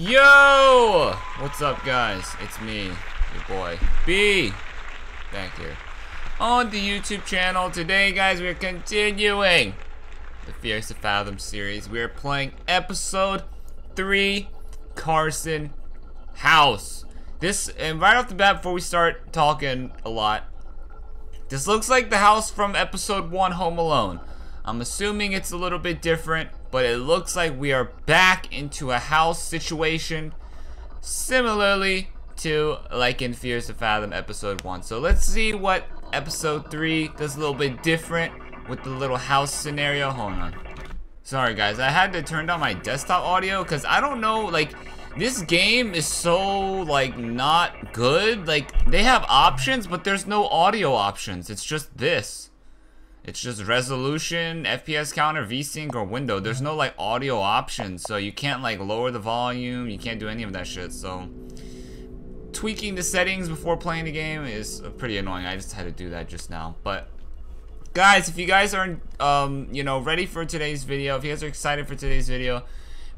Yo! What's up, guys? It's me, your boy, Bee, back here. On the YouTube channel, today, guys, we're continuing the Fears to Fathom series. We are playing episode 3, Carson House. This, and right off the bat, before we start talking a lot, this looks like the house from episode 1, Home Alone. I'm assuming it's a little bit different, but it looks like we are back into a house situation similarly to like in Fears to Fathom episode 1. So let's see what episode 3 does a little bit different with the little house scenario. Hold on. Sorry guys, I had to turn down my desktop audio because I don't know, like, this game is so, like, not good. Like, they have options, but there's no audio options. It's just this. It's just resolution, FPS counter, VSync, or window. There's no, like, audio options, so you can't, like, lower the volume. You can't do any of that shit, so... Tweaking the settings before playing the game is pretty annoying. I just had to do that just now, but... Guys, if you guys are, um, you know, ready for today's video, if you guys are excited for today's video,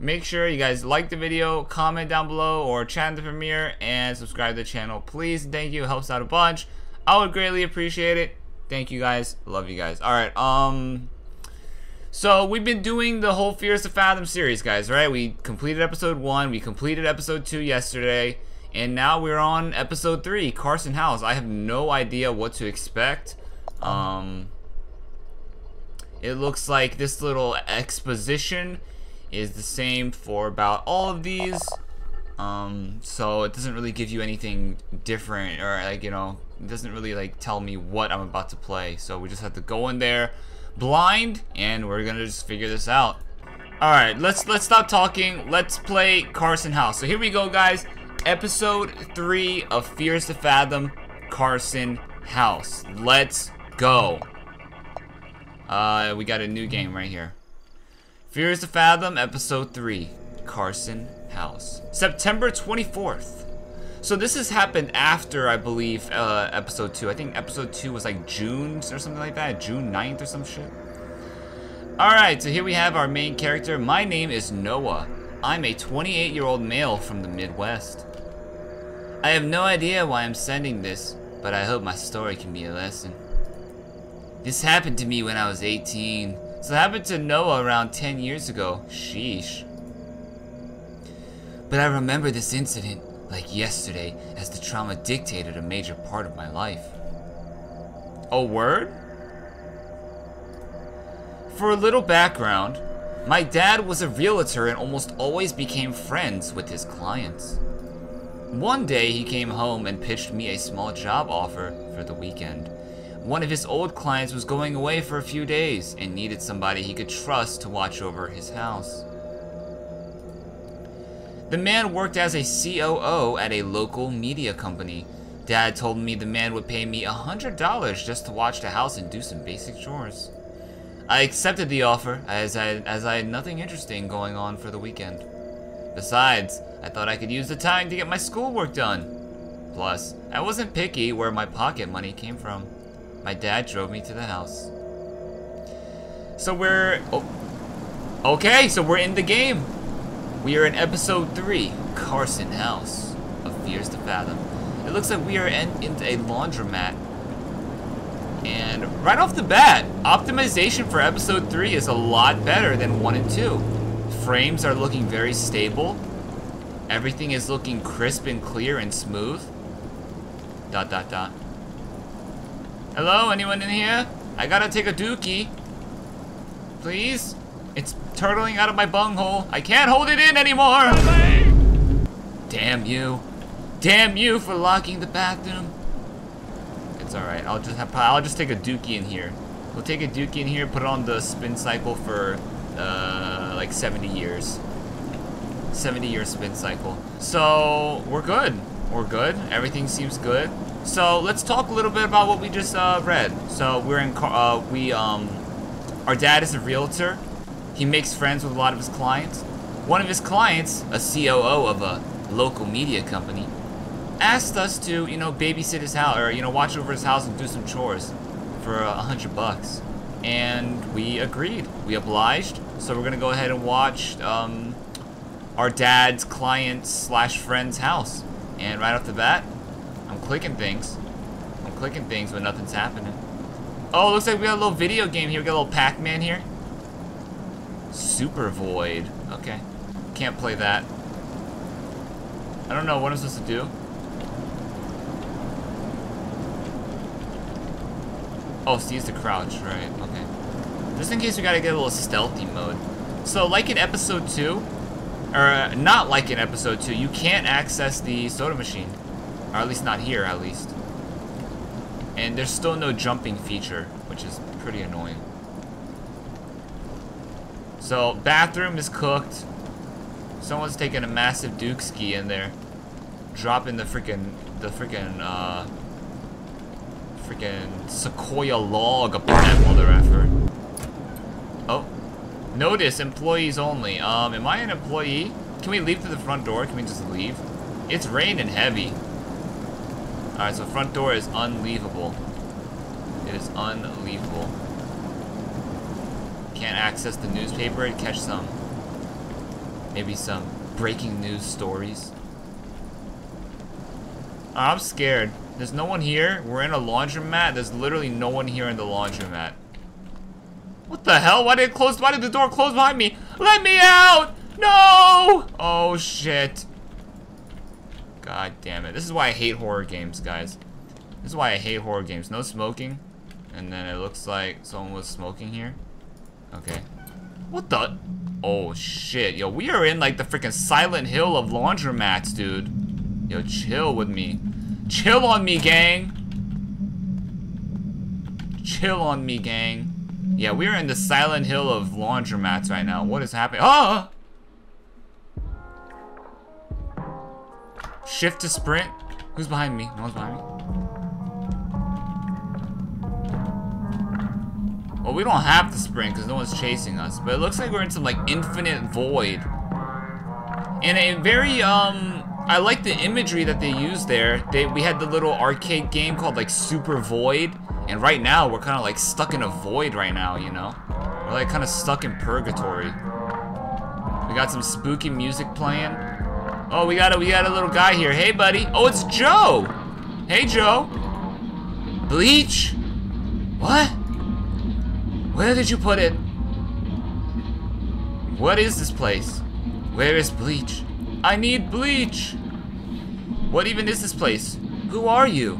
Make sure you guys like the video, comment down below, or chat in the premiere, and subscribe to the channel. Please, thank you. It helps out a bunch. I would greatly appreciate it. Thank you guys. Love you guys. Alright, um... So, we've been doing the whole Fears to Fathom series, guys, right? We completed episode 1, we completed episode 2 yesterday, and now we're on episode 3, Carson House. I have no idea what to expect. Um... It looks like this little exposition is the same for about all of these. Um, so it doesn't really give you anything different or like, you know, it doesn't really like tell me what I'm about to play. So we just have to go in there blind and we're gonna just figure this out. Alright, let's let's stop talking. Let's play Carson House. So here we go guys. Episode 3 of Fears to Fathom Carson House. Let's go. Uh, we got a new game right here. Fears to Fathom, Episode 3, Carson House. September 24th. So this has happened after, I believe, uh, Episode 2. I think Episode 2 was like June or something like that, June 9th or some shit. Alright, so here we have our main character. My name is Noah. I'm a 28-year-old male from the Midwest. I have no idea why I'm sending this, but I hope my story can be a lesson. This happened to me when I was 18. So it happened to Noah around 10 years ago. Sheesh. But I remember this incident like yesterday as the trauma dictated a major part of my life. A word? For a little background, my dad was a realtor and almost always became friends with his clients. One day he came home and pitched me a small job offer for the weekend. One of his old clients was going away for a few days and needed somebody he could trust to watch over his house. The man worked as a COO at a local media company. Dad told me the man would pay me $100 just to watch the house and do some basic chores. I accepted the offer as I, as I had nothing interesting going on for the weekend. Besides, I thought I could use the time to get my schoolwork done. Plus, I wasn't picky where my pocket money came from. My dad drove me to the house. So we're... Oh, okay, so we're in the game. We are in episode 3, Carson House of Fears to Fathom. It looks like we are in, a laundromat. And right off the bat, optimization for episode 3 is a lot better than 1 and 2. Frames are looking very stable. Everything is looking crisp and clear and smooth. Dot dot dot. Hello, anyone in here? I gotta take a dookie. Please? It's turtling out of my bunghole. I can't hold it in anymore! Damn you. Damn you for locking the bathroom. It's alright, I'll just have I'll just take a dookie in here. We'll take a dookie in here, put it on the spin cycle for uh like 70 years. 70 year spin cycle. So we're good. We're good. Everything seems good. So let's talk a little bit about what we just uh, read. So we're in, uh, we, um, our dad is a realtor. He makes friends with a lot of his clients. One of his clients, a COO of a local media company, asked us to, you know, babysit his house, or, you know, watch over his house and do some chores for a hundred bucks. And we agreed. We obliged. So we're gonna go ahead and watch, um, our dad's client slash friend's house. And right off the bat, I'm clicking things. I'm clicking things when nothing's happening. Oh, looks like we got a little video game here. We got a little Pac-Man here. Super Void. Okay. Can't play that. I don't know what I'm supposed to do. Oh, seize the crouch, right, okay. Just in case we gotta get a little stealthy mode. So, like in episode 2, or uh, not like in episode 2, you can't access the soda machine. Or at least not here, at least. And there's still no jumping feature, which is pretty annoying. So, bathroom is cooked. Someone's taking a massive Duke ski in there. Dropping the freaking, the freaking, uh, freaking sequoia log upon that mother effort. Oh. Notice, employees only. Um, am I an employee? Can we leave through the front door? Can we just leave? It's raining heavy. Alright, so front door is unleavable. It is unleavable. Can't access the newspaper and catch some, maybe some breaking news stories. I'm scared. There's no one here. We're in a laundromat. There's literally no one here in the laundromat. What the hell? Why did it close? Why did the door close behind me? Let me out! No! Oh, shit. God damn it. This is why I hate horror games, guys. This is why I hate horror games. No smoking. And then it looks like someone was smoking here. Okay. What the? Oh, shit. Yo, we are in, like, the freaking Silent Hill of laundromats, dude. Yo, chill with me. Chill on me, gang. Chill on me, gang. Yeah, we are in the Silent Hill of laundromats right now. What is happening? Ah! Shift to sprint. Who's behind me? No one's behind me. Well, we don't have to sprint because no one's chasing us. But it looks like we're in some, like, infinite void. And a very, um... I like the imagery that they used there. They, we had the little arcade game called, like, Super Void. And right now, we're kind of, like, stuck in a void right now, you know? We're, like, kind of stuck in purgatory. We got some spooky music playing. Oh, we got a we got a little guy here. Hey, buddy. Oh, it's Joe. Hey, Joe. Bleach? What? Where did you put it? What is this place? Where is bleach? I need bleach. What even is this place? Who are you?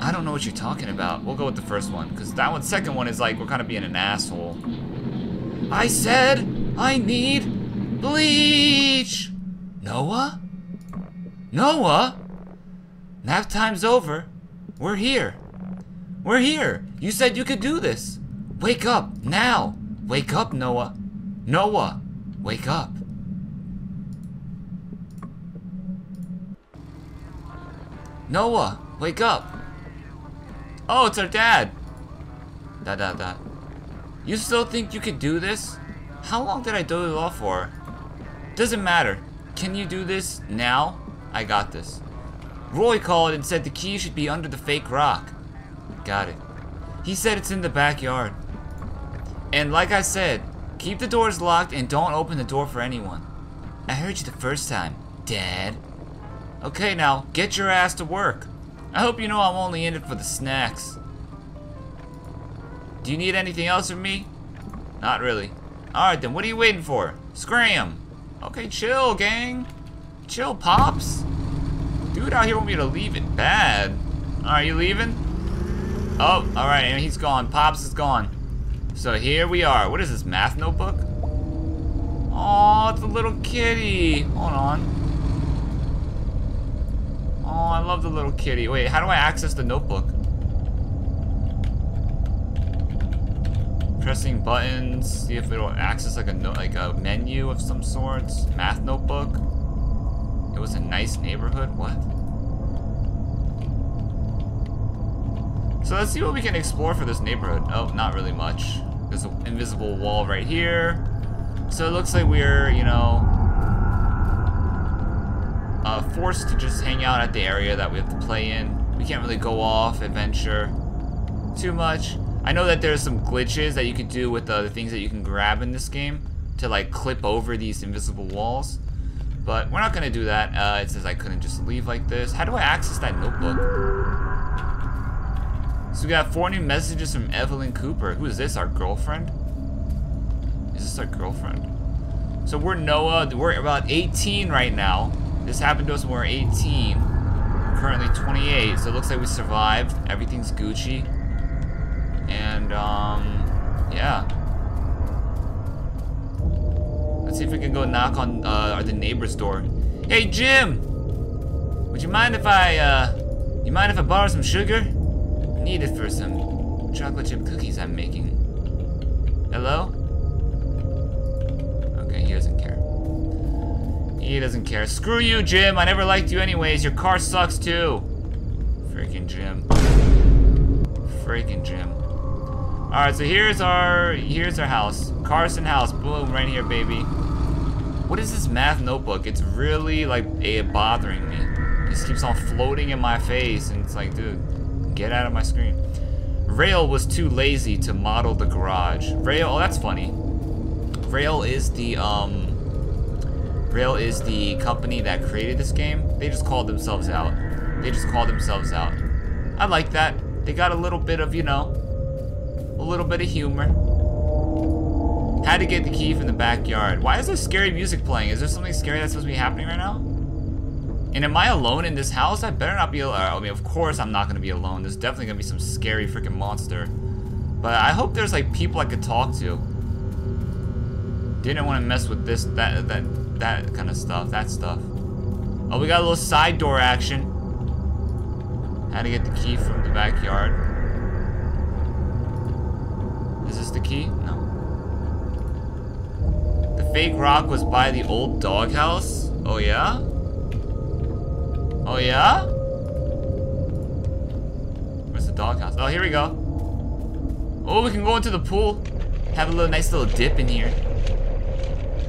I don't know what you're talking about. We'll go with the first one, because that one, second one is like we're kind of being an asshole. I said I need bleach. Noah? Noah? Nap time's over. We're here. We're here. You said you could do this. Wake up, now. Wake up, Noah. Noah, wake up. Noah, wake up. Oh, it's our dad. Dad, dad, dad. You still think you could do this? How long did I do it off for? Doesn't matter. Can you do this now? I got this. Roy called and said the key should be under the fake rock. Got it. He said it's in the backyard. And like I said, keep the doors locked and don't open the door for anyone. I heard you the first time, Dad. Okay, now, get your ass to work. I hope you know I'm only in it for the snacks. Do you need anything else from me? Not really. Alright then, what are you waiting for? Scram! Okay, chill, gang. Chill, Pops. Dude out here want me to leave it bad. Are you leaving? Oh, alright, and he's gone. Pops is gone. So here we are. What is this, math notebook? Oh, it's a little kitty. Hold on. Oh, I love the little kitty. Wait, how do I access the notebook? Pressing buttons, see if it'll access like a no like a menu of some sorts. Math notebook. It was a nice neighborhood. What? So let's see what we can explore for this neighborhood. Oh, not really much. There's an invisible wall right here. So it looks like we're, you know, uh, forced to just hang out at the area that we have to play in. We can't really go off, adventure too much. I know that there's some glitches that you could do with uh, the things that you can grab in this game to like clip over these invisible walls. but we're not gonna do that. Uh, it says I couldn't just leave like this. How do I access that notebook? So we got four new messages from Evelyn Cooper. Who is this, our girlfriend? Is this our girlfriend? So we're Noah, we're about 18 right now. This happened to us when we were 18. We're currently 28, so it looks like we survived. Everything's Gucci. And, um, yeah. Let's see if we can go knock on uh, the neighbor's door. Hey, Jim! Would you mind if I, uh, you mind if I borrow some sugar? Need it for some chocolate chip cookies I'm making. Hello? Okay, he doesn't care. He doesn't care. Screw you, Jim! I never liked you anyways. Your car sucks too. Freaking Jim. Freaking Jim. Alright, so here's our here's our house. Carson House. Boom, right here, baby. What is this math notebook? It's really like a bothering me. It just keeps on floating in my face and it's like, dude, get out of my screen. Rayll was too lazy to model the garage. Rayll, oh that's funny. Rayll is the um Rayll is the company that created this game. They just called themselves out. They just called themselves out. I like that. They got a little bit of, you know, a little bit of humor. Had to get the key from the backyard. Why is there scary music playing? Is there something scary that's supposed to be happening right now? And am I alone in this house? I better not be alone. I mean, of course I'm not to be alone. There's definitely to be some scary freaking monster. But I hope there's like people I could talk to. Didn't want to mess with this, that, that, that kind of stuff, that stuff. Oh, we got a little side door action. How to get the key from the backyard. Is this the key? No. The fake rock was by the old doghouse? Oh yeah? Oh yeah? Where's the doghouse? Oh, here we go. Oh, we can go into the pool. Have a little nice little dip in here.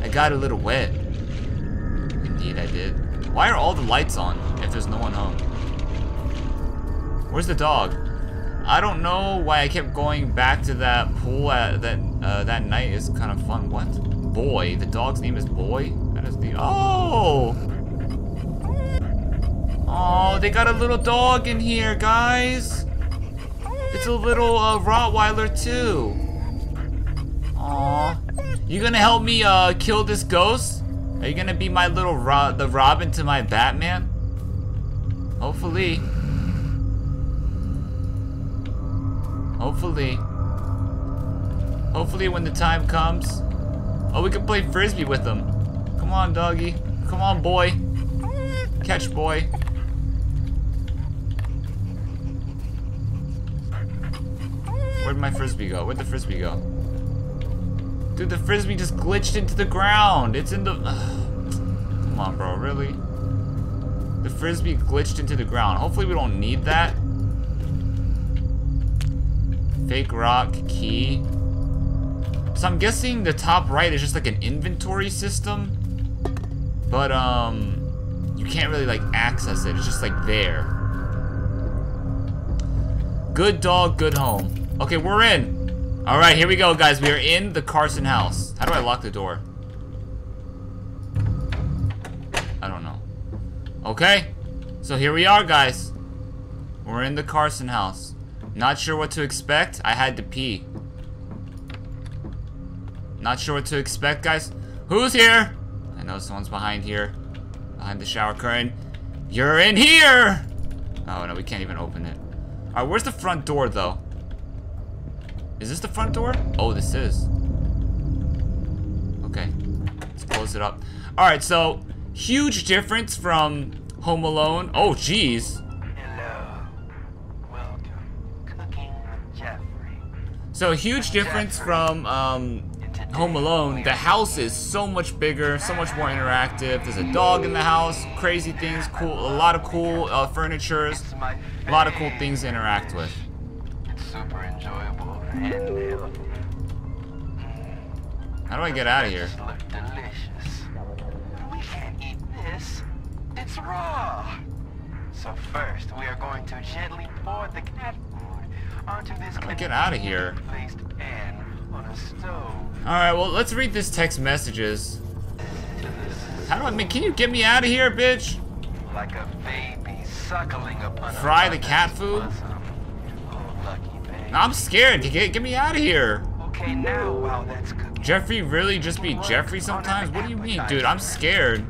I got a little wet. Indeed, I did. Why are all the lights on if there's no one home? Where's the dog? I don't know why I kept going back to that pool at that uh, that night. Is kind of fun. What? Boy. The dog's name is Boy. That is the. Oh. Oh, they got a little dog in here, guys. It's a little uh, Rottweiler too. Aw. You gonna help me uh, kill this ghost? Are you gonna be my little ro the Robin to my Batman? Hopefully. Hopefully. Hopefully when the time comes. Oh, we can play frisbee with them. Come on, doggy. Come on, boy. Catch, boy. Where'd my frisbee go? Where'd the frisbee go? Dude, the frisbee just glitched into the ground. It's in the... Come on, bro. Really? The frisbee glitched into the ground. Hopefully we don't need that. Fake rock key. So I'm guessing the top right is just like an inventory system. But, um, you can't really like access it. It's just like there. Good dog, good home. Okay, we're in. All right, here we go, guys. We are in the Carson house. How do I lock the door? I don't know. Okay, so here we are, guys. We're in the Carson house. Not sure what to expect. I had to pee. Not sure what to expect, guys. Who's here? I know someone's behind here. Behind the shower curtain. You're in here! Oh, no, we can't even open it. Alright, where's the front door, though? Is this the front door? Oh, this is. Okay. Let's close it up. Alright, so, huge difference from Home Alone. Oh, jeez. So a huge difference from um, Home Alone. The house is so much bigger, so much more interactive. There's a dog in the house, crazy things, cool, a lot of cool uh, furnitures, a lot of cool things to interact with. It's super enjoyable How do I get out of here? delicious. We can't eat this. It's raw. So first, we are going to gently pour the cat food onto this How do I get out of here? Alright, well, let's read this text messages. How do I make? Can you get me out of here, bitch? Like a baby suckling upon Fry the cat food? bosom. I'm scared. Get, get me out of here. Okay, now while that's cooking, Jeffrey really just be Jeffrey sometimes? What do you mean, dude? I'm scared.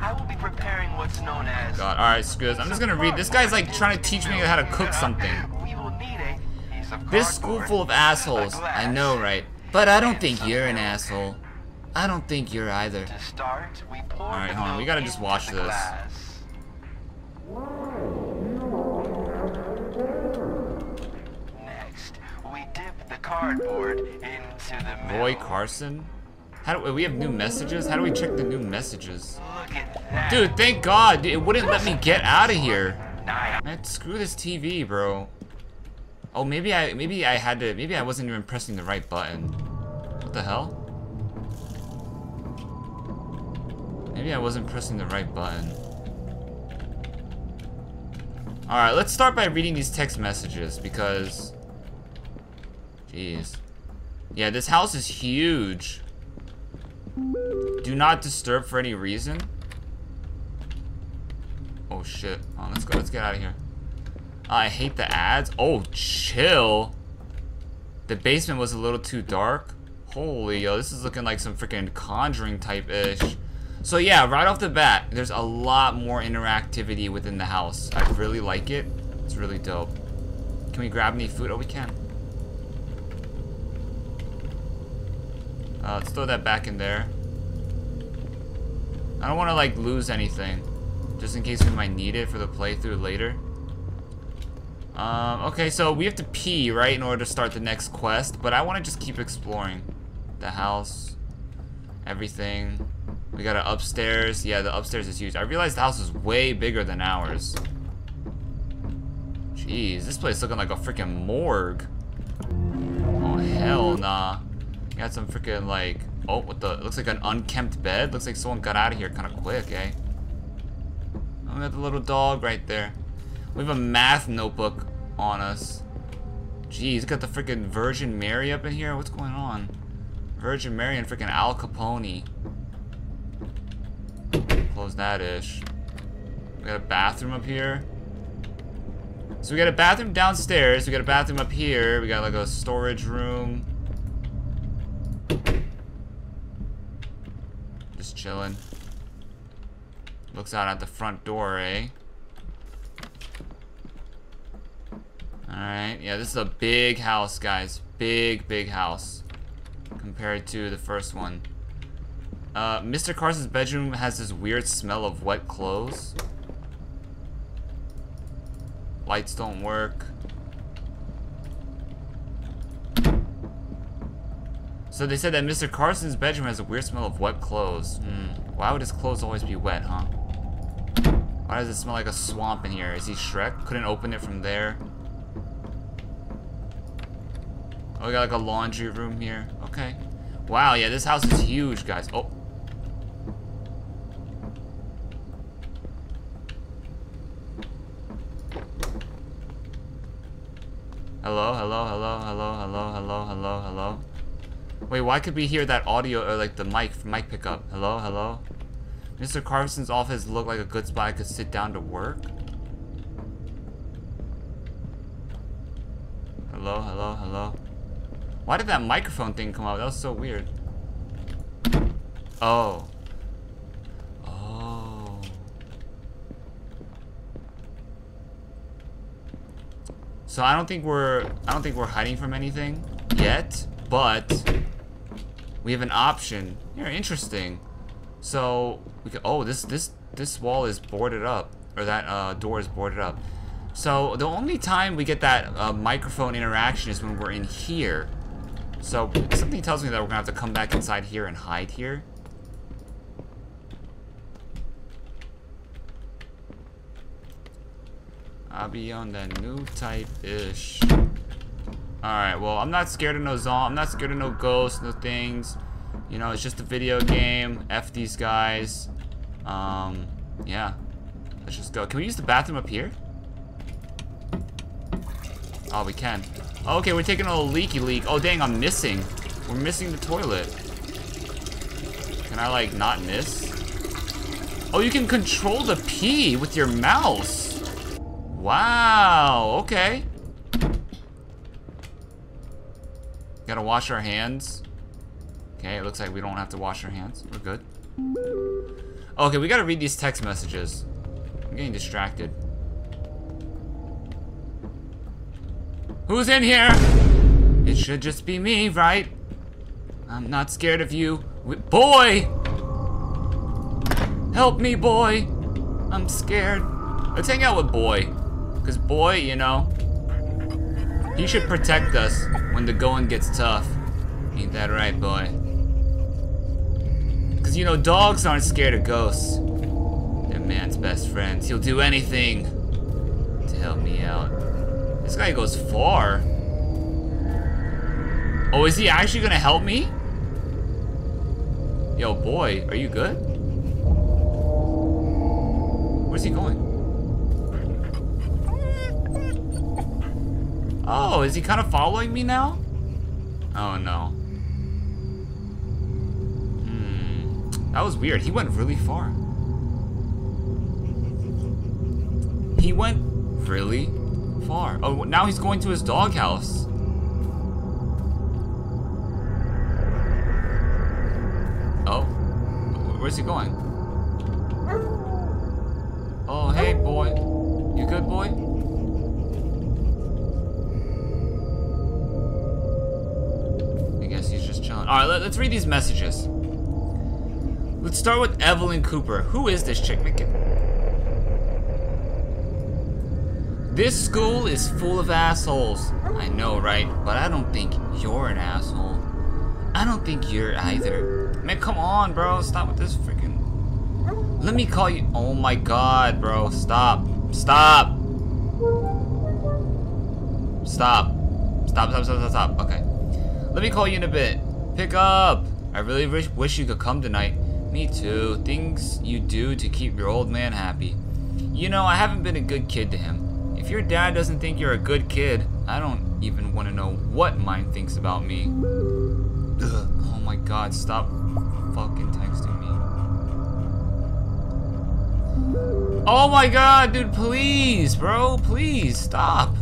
I will be preparing what's known as. God, alright, screw this. I'm just gonna read. This guy's like trying to teach me how to cook something. We will need a piece of This school full of assholes. I know, right? But I don't think you're an asshole. I don't think you're either. To start, we pour All right, hold on, we gotta just watch this. glass. Next, we dip the cardboard into the milk. Roy Carson? How do we have new messages? How do we check the new messages? Look at that. Dude, thank God. It wouldn't let me get out of here. Man, screw this TV, bro. Oh, maybe I maybe I had to maybe I wasn't even pressing the right button. What the hell? Maybe I wasn't pressing the right button. Alright, let's start by reading these text messages because Jeez. Yeah, this house is huge. Do not disturb for any reason. Oh shit. Oh, let's go. Let's get out of here. Oh, I hate the ads. Oh, chill. The basement was a little too dark. Holy, yo, this is looking like some freaking Conjuring type-ish. So yeah, right off the bat, there's a lot more interactivity within the house. I really like it. It's really dope. Can we grab any food? Oh, we can. Uh, let's throw that back in there. I don't want to like lose anything. Just in case we might need it for the playthrough later. Um, okay, so we have to pee, right, in order to start the next quest. But I want to just keep exploring. The house. Everything. We got an upstairs. Yeah, the upstairs is huge. I realized the house is way bigger than ours. Jeez, this place looking like a freaking morgue. Oh, hell nah. Got some freaking like, oh, what the, looks like an unkempt bed. Looks like someone got out of here kind of quick, eh? Oh, we got the little dog right there. We have a math notebook on us. Jeez, got the freaking Virgin Mary up in here. What's going on? Virgin Mary and freaking Al Capone. Close that ish. We got a bathroom up here. So we got a bathroom downstairs. We got a bathroom up here. We got like a storage room. Just chilling. Looks out at the front door, eh? Alright, yeah, this is a big house, guys. Big, big house. Compared to the first one. Uh, Mr. Carson's bedroom has this weird smell of wet clothes. Lights don't work. So they said that Mr. Carson's bedroom has a weird smell of wet clothes. Hmm. Why would his clothes always be wet, huh? Why does it smell like a swamp in here? Is he Shrek? Couldn't open it from there. Oh, we got like a laundry room here. Okay. Wow, yeah, this house is huge, guys. Oh. Hello, hello, hello, hello, hello, hello, hello, hello. Wait, why could we hear that audio or like the mic mic pickup? Hello, hello. Mr. Carson's office looked like a good spot I could sit down to work. Hello, hello, hello. Why did that microphone thing come out? That was so weird. Oh. Oh. So I don't think we're I don't think we're hiding from anything yet, but we have an option. Here, interesting. So we could oh this this this wall is boarded up or that uh, door is boarded up. So the only time we get that uh, microphone interaction is when we're in here. So something tells me that we're gonna have to come back inside here and hide here. I'll be on that new type-ish. Alright, well, I'm not scared of no zombie. I'm not scared of no ghosts, no things. You know, it's just a video game. F these guys. Um, yeah. Let's just go. Can we use the bathroom up here? Oh, we can. Oh, okay, we're taking a little leaky leak. Oh, dang, I'm missing. We're missing the toilet. Can I, like, not miss? Oh, you can control the P with your mouse. Wow, okay. Gotta wash our hands. Okay, it looks like we don't have to wash our hands. We're good. Okay, we gotta read these text messages. I'm getting distracted. Who's in here? It should just be me, right? I'm not scared of you. Boy! Help me, boy! I'm scared. Let's hang out with boy. Because boy, you know, he should protect us when the going gets tough. Ain't that right, boy? Because, you know, dogs aren't scared of ghosts. They're man's best friends. He'll do anything to help me out. This guy goes far. Oh, is he actually gonna help me? Yo, boy, are you good? Where's he going? Oh, is he kind of following me now? Oh, no. Hmm. That was weird. He went really far. He went really far. Oh, now he's going to his doghouse. Oh. Where's he going? Oh, hey, Alright, let, us read these messages. Let's start with Evelyn Cooper. Who is this chick? This school is full of assholes. I know, right? But I don't think you're an asshole. I don't think you're either. Man, come on, bro. Stop with this freaking... Let me call you... Oh my god, bro. Stop. Stop. Stop. Stop, stop, stop, stop, stop. Okay. Let me call you in a bit. Pick up. I really wish, you could come tonight. Me too. Things you do to keep your old man happy. You know, I haven't been a good kid to him. If your dad doesn't think you're a good kid, I don't even want to know what mine thinks about me. Ugh. Oh my god, stop fucking texting me. Oh my god, dude, please, bro, please, stop.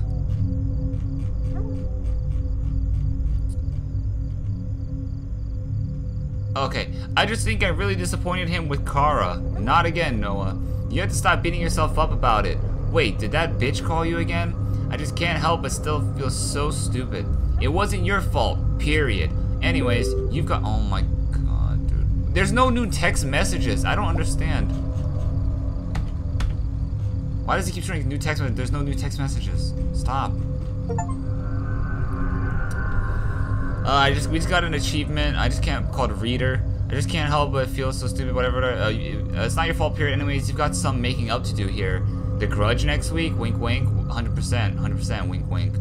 Okay, I just think I really disappointed him with Cara. Not again, Noah. You have to stop beating yourself up about it. Wait, did that bitch call you again? I just can't help but still feel so stupid. It wasn't your fault, period. Anyways, you've got- oh my god, dude. There's no new text messages. I don't understand. Why does he keep showing new text messages? There's no new text messages. Stop. Uh, I just we just got an achievement. I just can't called reader. I just can't help but feel so stupid. Whatever. Uh, uh, it's not your fault. Period. Anyways, you've got some making up to do here. The Grudge next week. Wink, wink. 100%. 100%. Wink, wink.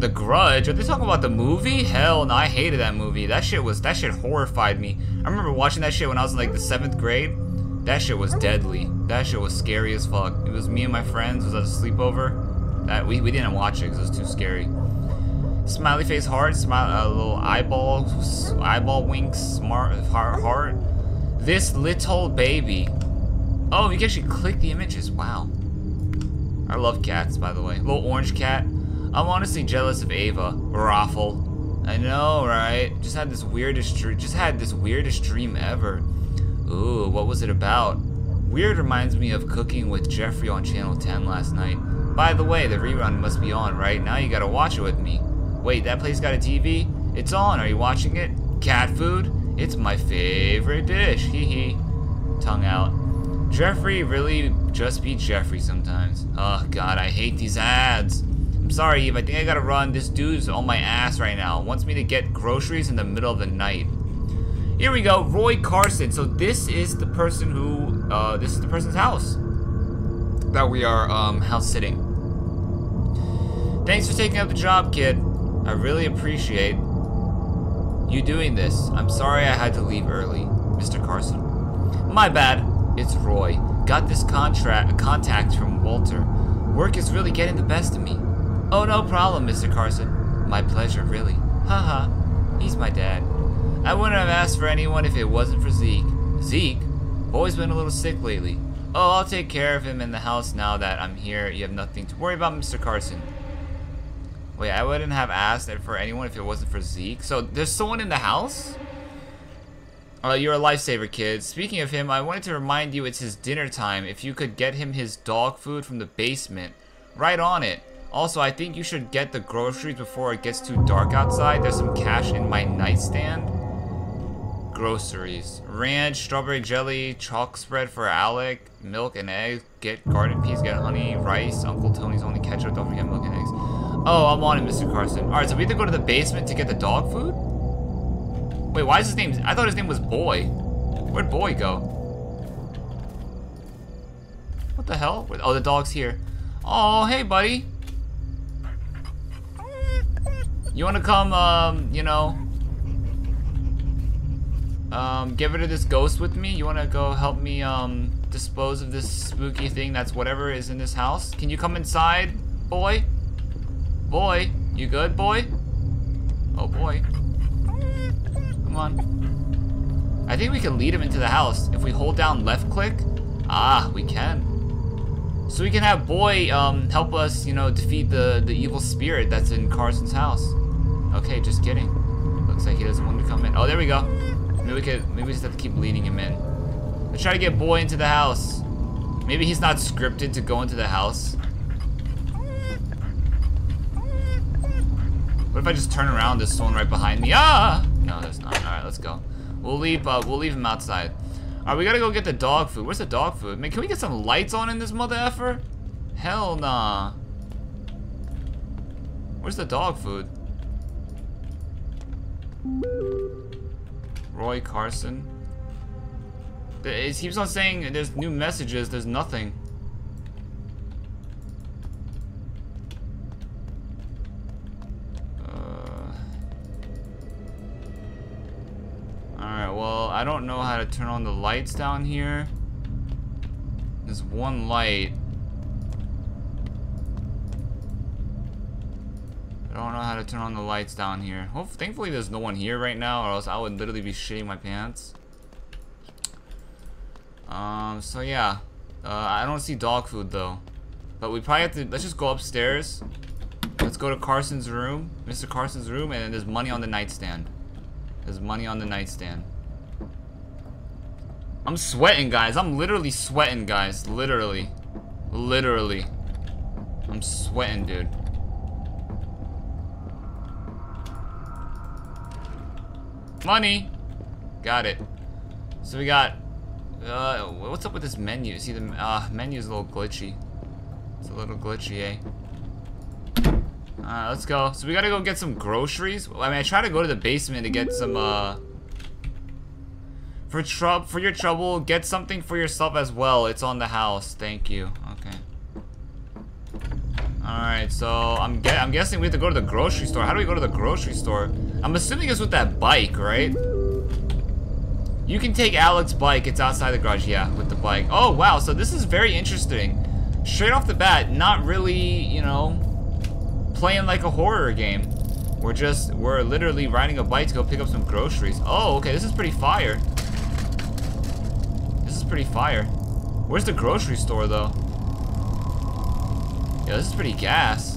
The Grudge? Are they talking about the movie? Hell no, I hated that movie. That shit was, that shit horrified me. I remember watching that shit when I was in like the seventh grade. That shit was deadly. That shit was scary as fuck. It was me and my friends, it was at a sleepover. That we, we didn't watch it because it was too scary. Smiley face heart, smile, a uh, little eyeball, eyeball winks, smart heart, heart. This little baby. Oh, you can actually click the images. Wow. I love cats, by the way. Little orange cat. I'm honestly jealous of Ava. Raffle. I know, right? Just had this weirdest dream. Just had this weirdest dream ever. Ooh, what was it about? Weird reminds me of cooking with Jeffrey on Channel 10 last night. By the way, the rerun must be on, right? Now you gotta watch it with me. Wait, that place got a TV? It's on. Are you watching it? Cat food? It's my favorite dish. Hee hee. Tongue out. Jeffrey really just be Jeffrey sometimes. Oh god, I hate these ads. I'm sorry, Eve. I think I gotta run. This dude's on my ass right now. Wants me to get groceries in the middle of the night. Here we go, Roy Carson. So this is the person who, uh, this is the person's house that we are um, house sitting. Thanks for taking up the job, kid. I really appreciate you doing this. I'm sorry I had to leave early, Mr. Carson. My bad. It's Roy. Got this contract a contact from Walter. Work is really getting the best of me. Oh, no problem, Mr. Carson. My pleasure, really. Haha. -ha. He's my dad. I wouldn't have asked for anyone if it wasn't for Zeke. Zeke? Boy's been a little sick lately. Oh, I'll take care of him in the house now that I'm here. You have nothing to worry about, Mr. Carson. Wait, I wouldn't have asked it for anyone if it wasn't for Zeke. So there's someone in the house? Uh, you're a lifesaver, kid. Speaking of him, I wanted to remind you it's his dinner time. If you could get him his dog food from the basement. Right on it. Also, I think you should get the groceries before it gets too dark outside. There's some cash in my nightstand. Groceries. Ranch, strawberry jelly, chalk spread for Alec, milk and eggs, get garden peas, get honey, rice, Uncle Tony's only ketchup, don't forget milk and eggs. Oh, I'm on it, Mr. Carson. Alright, so we have to go to the basement to get the dog food? Wait, why is his name? I thought his name was Boy. Where'd Boy go? What the hell? Oh, the dog's here. Oh, hey, buddy. You wanna come, um, you know, um, get rid of this ghost with me? You wanna go help me, um, dispose of this spooky thing that's whatever is in this house? Can you come inside, boy? Boy, you good, boy? Oh, boy. Come on. I think we can lead him into the house. If we hold down left click, ah, we can. So we can have Boy um, help us, you know, defeat the, the evil spirit that's in Carson's house. Okay, just kidding. Looks like he doesn't want to come in. Oh, there we go. Maybe we could, maybe we just have to keep leading him in. Let's try to get Boy into the house. Maybe he's not scripted to go into the house. What if I just turn around, there's someone right behind me? Ah! No, there's not. Alright, let's go. We'll leave, uh, we'll leave him outside. Alright, we gotta go get the dog food. Where's the dog food? Man, can we get some lights on in this mother effer? Hell nah. Where's the dog food? Roy Carson. It keeps on saying there's new messages, there's nothing. Alright, well, I don't know how to turn on the lights down here. There's one light. I don't know how to turn on the lights down here. Hope, thankfully there's no one here right now, or else I would literally be shitting my pants. Um, so yeah. Uh, I don't see dog food though. But we probably have to, let's just go upstairs. Let's go to Carson's room, Mr. Carson's room, and then there's money on the nightstand. There's money on the nightstand. I'm sweating, guys. I'm literally sweating, guys. Literally. Literally. I'm sweating, dude. Money. Got it. So we got... Uh, what's up with this menu? See, the uh, menu's a little glitchy. It's a little glitchy, eh? Alright, let's go. So we gotta go get some groceries. I mean, I try to go to the basement to get some, uh... For trou for your trouble, get something for yourself as well. It's on the house. Thank you. Okay. Alright, so I'm, ge I'm guessing we have to go to the grocery store. How do we go to the grocery store? I'm assuming it's with that bike, right? You can take Alex's bike. It's outside the garage. Yeah, with the bike. Oh, wow. So this is very interesting. Straight off the bat, not really, you know, playing like a horror game. We're just, we're literally riding a bike to go pick up some groceries. Oh, okay. This is pretty fire. This is pretty fire. Where's the grocery store, though? Yeah, this is pretty gas.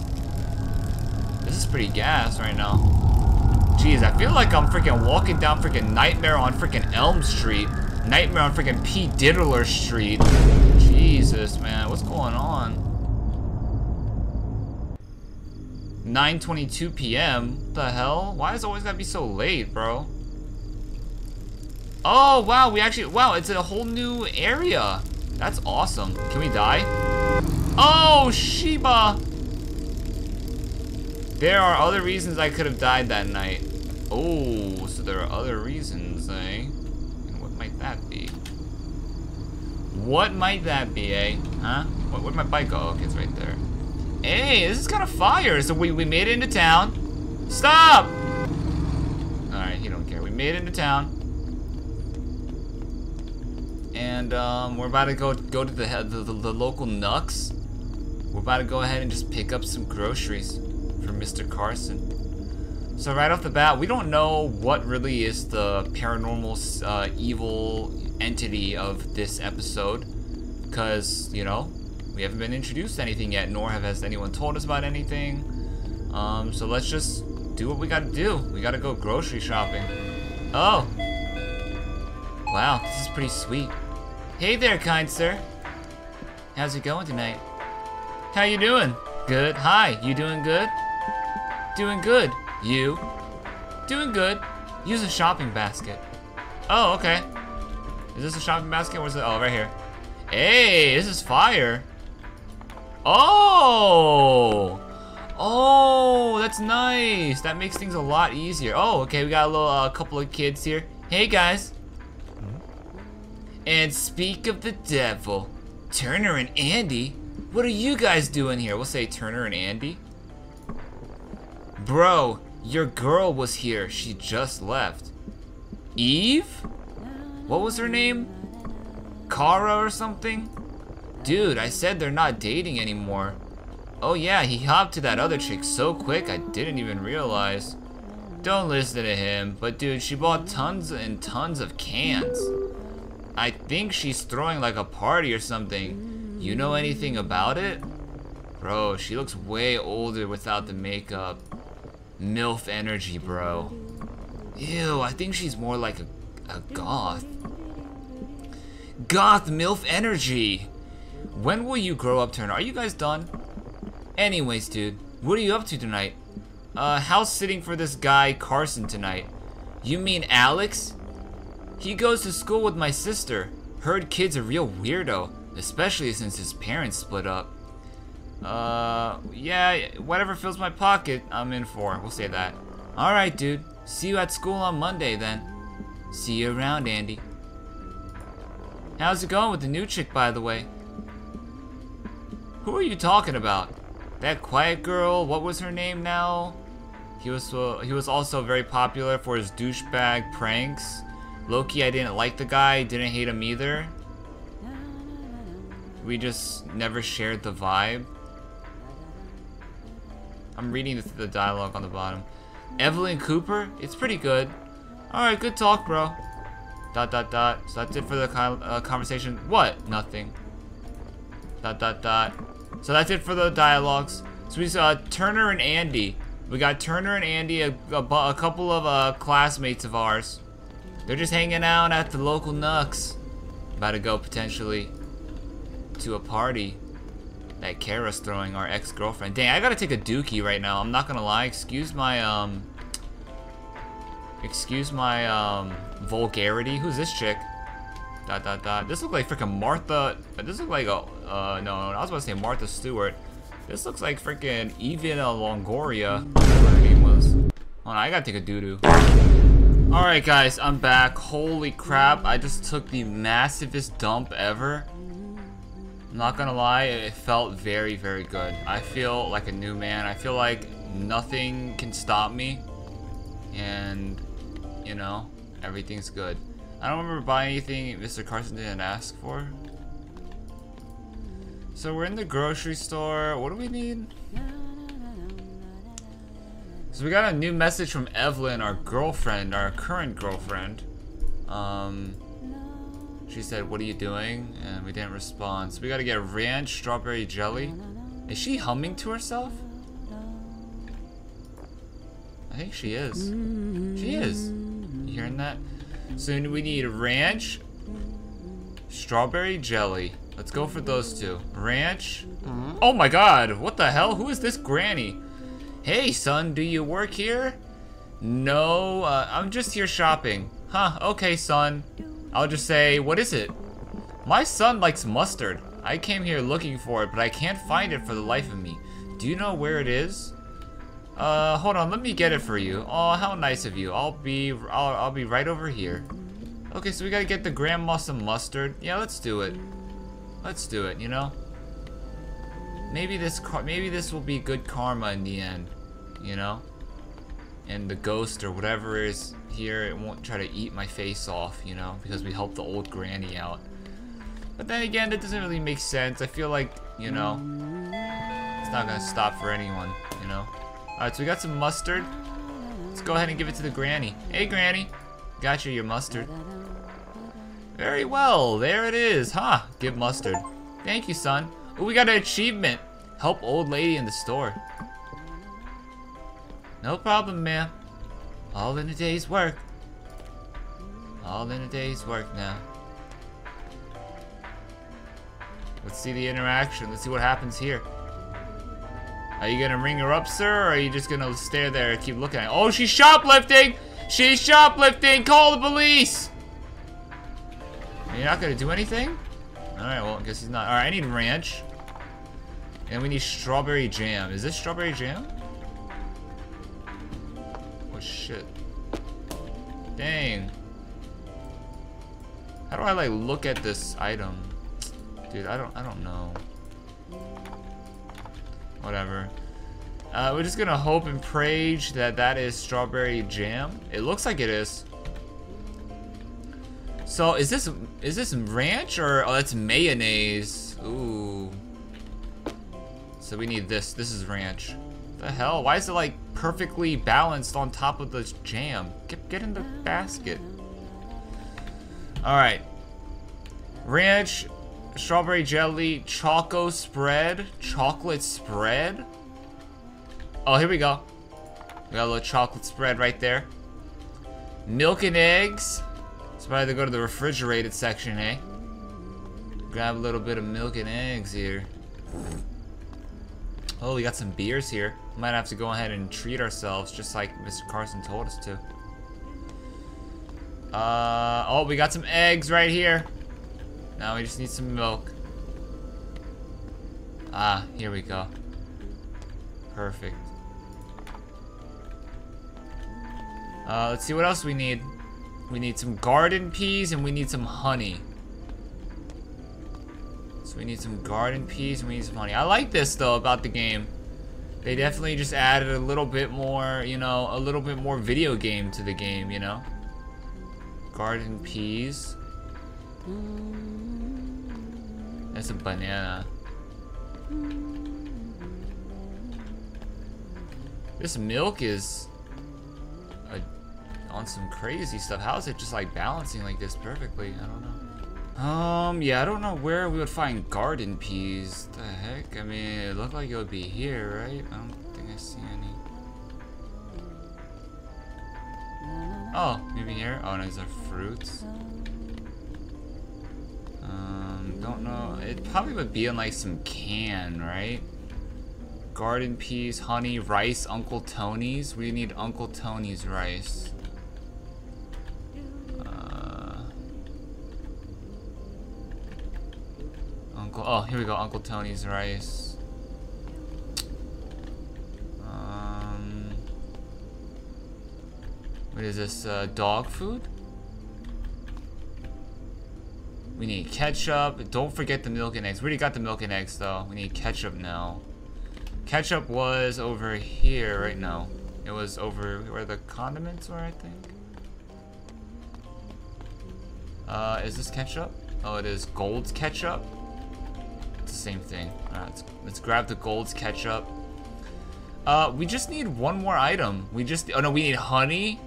This is pretty gas right now. Jeez, I feel like I'm freaking walking down freaking Nightmare on freaking Elm Street. Nightmare on freaking P. Diddler Street. Jesus, man. What's going on? 9.22 p.m. The hell? Why is it always gotta be so late, bro? Oh, wow. We actually... Wow, it's a whole new area. That's awesome. Can we die? Oh, Sheba! There are other reasons I could have died that night. Oh, so there are other reasons, eh? And what might that be? What might that be, eh? Huh? Where, where'd my bike go? Okay, it's right there. Hey, this is kind of fire. So we, we made it into town. Stop! Alright, he don't care. We made it into town. And um, we're about to go go to the, the, the, the local Nux. We're about to go ahead and just pick up some groceries for Mr. Carson. So right off the bat, we don't know what really is the paranormal uh, evil entity of this episode, because you know we haven't been introduced to anything yet, nor have has anyone told us about anything. Um, so let's just do what we gotta do. We gotta go grocery shopping. Oh. Wow, this is pretty sweet. Hey there, kind sir. How's it going tonight? How you doing? Good. Hi, you doing good? Doing good. You? Doing good. Use a shopping basket. Oh, okay. Is this a shopping basket? Where's it? Oh, right here. Hey, this is fire. Oh! Oh, that's nice. That makes things a lot easier. Oh, okay, we got a little uh, couple of kids here. Hey, guys. And speak of the devil, Turner and Andy, what are you guys doing here? We'll say Turner and Andy. Bro, your girl was here. She just left. Eve? What was her name? Cara or something? Dude, I said they're not dating anymore. Oh yeah, he hopped to that other chick so quick I didn't even realize. Don't listen to him, but dude, she bought tons and tons of cans. I think she's throwing like a party or something. You know anything about it? Bro, she looks way older without the makeup. MILF energy, bro. Ew, I think she's more like a, a goth. Goth MILF energy! When will you grow up, Turner? Are you guys done? Anyways, dude, what are you up to tonight? Uh, house sitting for this guy, Carson, tonight. You mean Alex? He goes to school with my sister. Heard kid's a real weirdo, especially since his parents split up. Uh, yeah, whatever fills my pocket, I'm in for. We'll say that. Alright, dude. See you at school on Monday, then. See you around, Andy. How's it going with the new chick, by the way? Who are you talking about? That quiet girl, what was her name now? He was uh, he was also very popular for his douchebag pranks. Loki, I didn't like the guy, didn't hate him either. We just never shared the vibe. I'm reading the, the dialogue on the bottom. Evelyn Cooper? It's pretty good. Alright, good talk, bro. Dot, dot, dot. So that's it for the uh, conversation. What? Nothing. Dot, dot, dot. So that's it for the dialogues. So we saw Turner and Andy. We got Turner and Andy, a, a, a couple of uh, classmates of ours. They're just hanging out at the local Nux. About to go potentially to a party that Cara's throwing, our ex-girlfriend. Dang, I gotta take a dookie right now. I'm not gonna lie. Excuse my, um... Excuse my, um, vulgarity. Who's this chick? Dot, dot, dot. This looks like freaking Martha... This looks like a... Uh, no, I was about to say Martha Stewart. This looks like freaking Evina Longoria. Hold on, I gotta take a doo-doo. Alright guys, I'm back. Holy crap, I just took the massivest dump ever. I'm not gonna lie, it felt very, very good. I feel like a new man. I feel like nothing can stop me. And, you know, everything's good. I don't remember buying anything Mr. Carson didn't ask for. So we're in the grocery store. What do we need? So we got a new message from Evelyn, our girlfriend, our current girlfriend. Um, she said, what are you doing? And we didn't respond. So we gotta get ranch strawberry jelly. Is she humming to herself? I think she is. She is. You hearing that? So we need ranch, strawberry jelly. Let's go for those two. Ranch. Oh my god, what the hell? Who is this granny? Hey son, do you work here? No, uh, I'm just here shopping. Huh, okay son. I'll just say, what is it? My son likes mustard. I came here looking for it, but I can't find it for the life of me. Do you know where it is? Uh, hold on, let me get it for you. Oh, how nice of you. I'll be, I'll, I'll be right over here. Okay, so we gotta get the grandma some mustard. Yeah, let's do it. Let's do it, you know? Maybe this, maybe this will be good karma in the end, you know? And the ghost or whatever is here, it won't try to eat my face off, you know? Because we helped the old granny out. But then again, that doesn't really make sense. I feel like, you know, it's not gonna stop for anyone, you know? Alright, so we got some mustard. Let's go ahead and give it to the granny. Hey, granny. Got you your mustard. Very well. There it is. Huh. Give mustard. Thank you, son. Oh, we got an achievement. Help old lady in the store. No problem, ma'am. All in a day's work. All in a day's work now. Let's see the interaction. Let's see what happens here. Are you gonna ring her up, sir, or are you just gonna stare there and keep looking at her? Oh, she's shoplifting! She's shoplifting! Call the police! You're not gonna do anything? Alright, well, I guess he's not. Alright, I need ranch. And we need strawberry jam. Is this strawberry jam? Oh, shit. Dang. How do I, like, look at this item? Dude, I don't, I don't know. Whatever. Uh, we're just gonna hope and pray that that is strawberry jam. It looks like it is. So is this is this ranch or oh that's mayonnaise? Ooh. So we need this. This is ranch. The hell? Why is it like perfectly balanced on top of the jam? Get get in the basket. All right. Ranch, strawberry jelly, choco spread, chocolate spread. Oh, here we go. We got a little chocolate spread right there. Milk and eggs. It's probably to go to the refrigerated section, eh? Grab a little bit of milk and eggs here. Oh, we got some beers here. Might have to go ahead and treat ourselves just like Mr. Carson told us to. Uh, oh, we got some eggs right here. Now we just need some milk. Ah, here we go. Perfect. Uh, let's see what else we need. We need some garden peas and we need some honey. So we need some garden peas and we need some honey. I like this though about the game. They definitely just added a little bit more, you know, a little bit more video game to the game, you know? Garden peas. That's a banana. This milk is a, on some crazy stuff. How is it just like balancing like this perfectly? I don't know. Um, yeah, I don't know where we would find garden peas. The heck? I mean, it looked like it would be here, right? I don't think I see any. Oh, maybe here? Oh, no, these are fruits. Um, don't know. It probably would be in like some can, right? Garden peas, honey, rice, Uncle Tony's. We need Uncle Tony's rice. Uh, Uncle, oh, here we go, Uncle Tony's rice. Um, what is this, uh, dog food? We need ketchup. Don't forget the milk and eggs. We already got the milk and eggs, though. We need ketchup now. Ketchup was over here right now. It was over where the condiments were, I think. Uh, is this ketchup? Oh, it is Gold's ketchup. It's the same thing. Alright, let's, let's grab the Gold's ketchup. Uh, we just need one more item. We just, oh no, we need honey.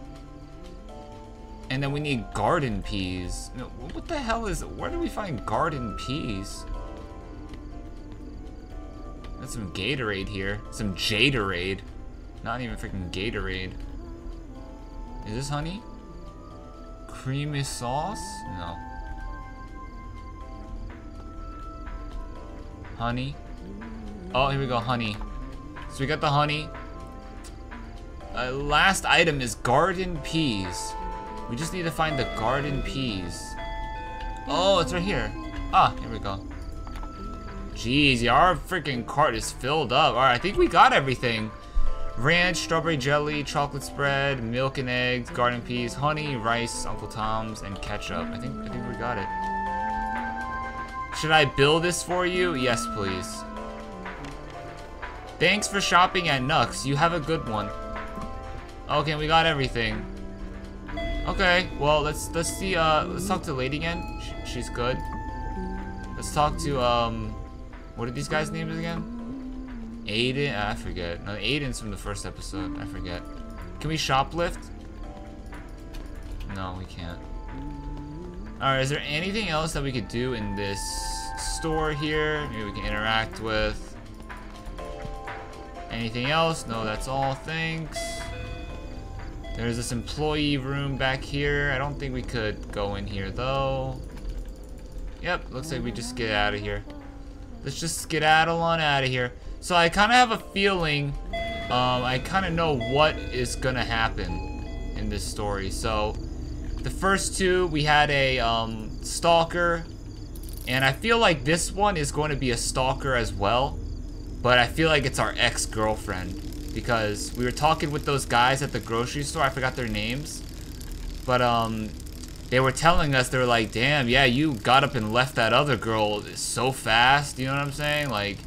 And then we need garden peas. What the hell is, where do we find garden peas? Got some Gatorade here. Some Jaderade. Not even freaking Gatorade. Is this honey? Creamy sauce? No. Honey. Oh, here we go, honey. So we got the honey. Uh, last item is garden peas. We just need to find the garden peas. Oh, it's right here. Ah, here we go. Jeez, our freaking cart is filled up. Alright, I think we got everything. Ranch, strawberry jelly, chocolate spread, milk and eggs, garden peas, honey, rice, Uncle Tom's, and ketchup. I think I think we got it. Should I build this for you? Yes, please. Thanks for shopping at Nux. You have a good one. Okay, we got everything. Okay, well let's let's see. Uh, let's talk to the lady again. she's good. Let's talk to um. What are these guys' names again? Aiden, I forget. No, Aiden's from the first episode. I forget. Can we shoplift? No, we can't. Alright, is there anything else that we could do in this store here? Maybe we can interact with. Anything else? No, that's all. Thanks. There's this employee room back here. I don't think we could go in here though. Yep, looks like we just get out of here. Let's just skedaddle on out of here. So I kind of have a feeling, um, I kind of know what is gonna happen in this story. So the first two, we had a um, stalker, and I feel like this one is going to be a stalker as well. But I feel like it's our ex-girlfriend because we were talking with those guys at the grocery store. I forgot their names, but um, they were telling us they were like, "Damn, yeah, you got up and left that other girl so fast." You know what I'm saying? Like,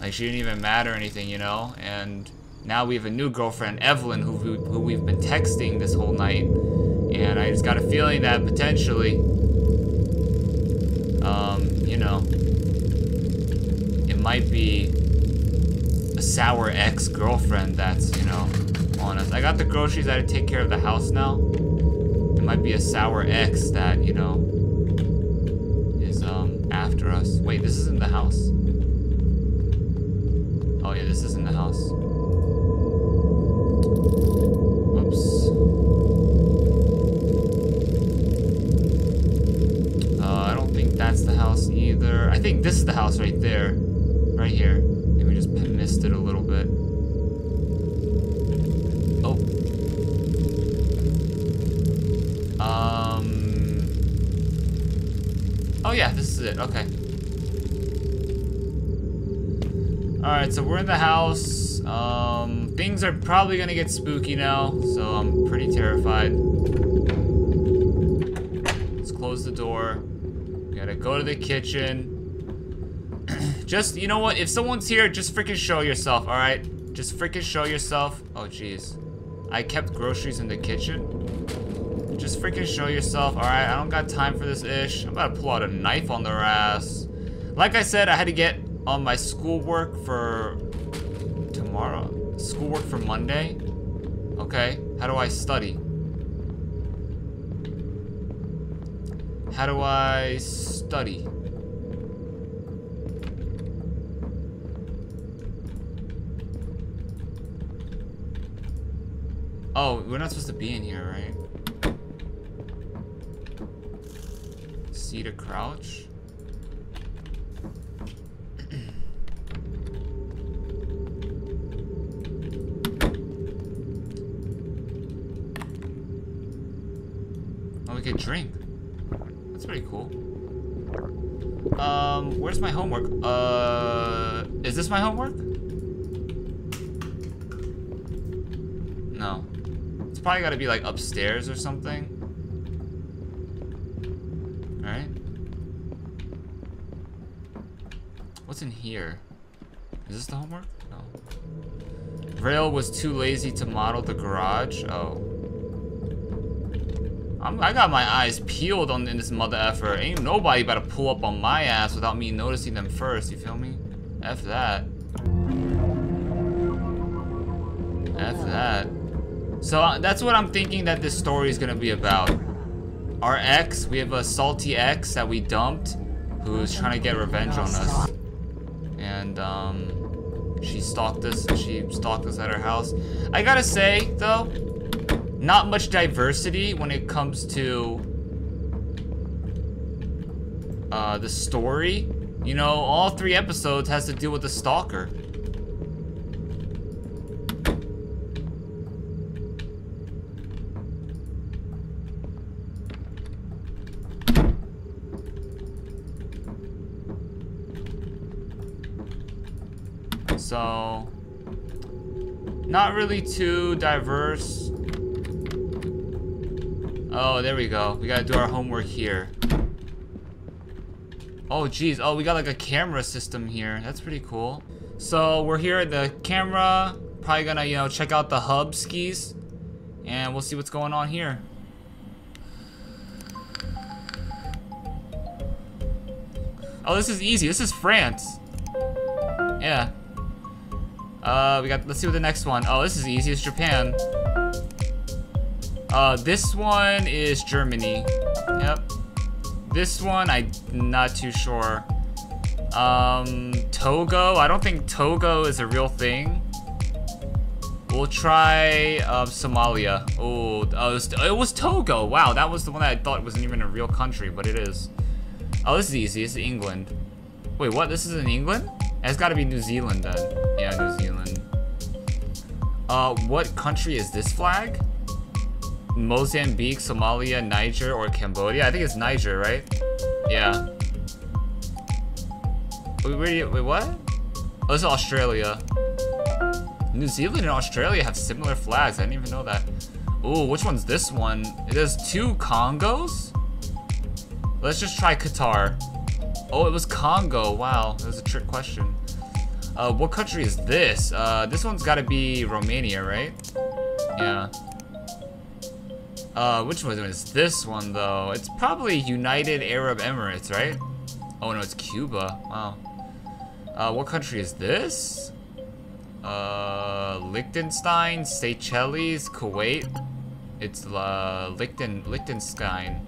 like she didn't even matter or anything, you know. And now we have a new girlfriend, Evelyn, who who we've been texting this whole night, and I just got a feeling that potentially, um, you know, it might be a sour ex-girlfriend that's, you know, on us. I got the groceries, I had to take care of the house now. It might be a sour ex that, you know, is, um, after us. Wait, this isn't the house. Oh yeah, this isn't the house. Whoops. Uh, I don't think that's the house either. I think this is the house right there. Right here. It a little bit. Oh. Um. Oh yeah, this is it. Okay. Alright, so we're in the house. Um, things are probably gonna get spooky now, so I'm pretty terrified. Let's close the door. Gotta go to the kitchen. Just, you know what? If someone's here, just freaking show yourself, alright? Just freaking show yourself. Oh, jeez. I kept groceries in the kitchen. Just freaking show yourself, alright? I don't got time for this ish. I'm about to pull out a knife on their ass. Like I said, I had to get on my schoolwork for tomorrow. Schoolwork for Monday. Okay. How do I study? How do I study? Oh, we're not supposed to be in here, right? C to crouch? Oh, we could drink. That's pretty cool. Um, where's my homework? Uh, is this my homework? No. It's probably gotta be like upstairs or something. Alright. What's in here? Is this the homework? No. Rayll was too lazy to model the garage. Oh. I'm, I got my eyes peeled on in this mother effer. Ain't nobody about to pull up on my ass without me noticing them first. You feel me? F that. F that. So uh, that's what I'm thinking that this story is gonna be about. Our ex, we have a salty ex that we dumped, who's trying to get revenge on us. And um, she stalked us. She stalked us at our house. I gotta say though, not much diversity when it comes to uh, the story. You know, all three episodes has to deal with the stalker. So, not really too diverse. Oh, there we go. We gotta do our homework here. Oh, geez. Oh, we got like a camera system here. That's pretty cool. So, we're here at the camera. Probably gonna, you know, check out the hub skis. And we'll see what's going on here. Oh, this is easy. This is France. Yeah. Uh, we got, let's see what the next one. Oh, this is easy. It's Japan. Uh, this one is Germany. Yep. This one, I'm not too sure. Um, Togo. I don't think Togo is a real thing. We'll try um, Somalia. Oh, uh, it, was, it was Togo. Wow, that was the one that I thought wasn't even a real country, but it is. Oh, this is easy. It's England. Wait, what? This is in England? It's got to be New Zealand then. Yeah, New Zealand. Uh, what country is this flag? Mozambique, Somalia, Niger, or Cambodia? I think it's Niger, right? Yeah. Wait, wait, wait what? Oh, is Australia. New Zealand and Australia have similar flags. I didn't even know that. Ooh, which one's this one? It has two Congos? Let's just try Qatar. Oh, it was Congo. Wow, that was a trick question. Uh, what country is this? Uh, this one's gotta be Romania, right? Yeah. Uh, which one is this one, though? It's probably United Arab Emirates, right? Oh, no, it's Cuba. Wow. Uh, what country is this? Uh, Liechtenstein, Seychelles, Kuwait. It's, uh, Lichten, Liechtenstein.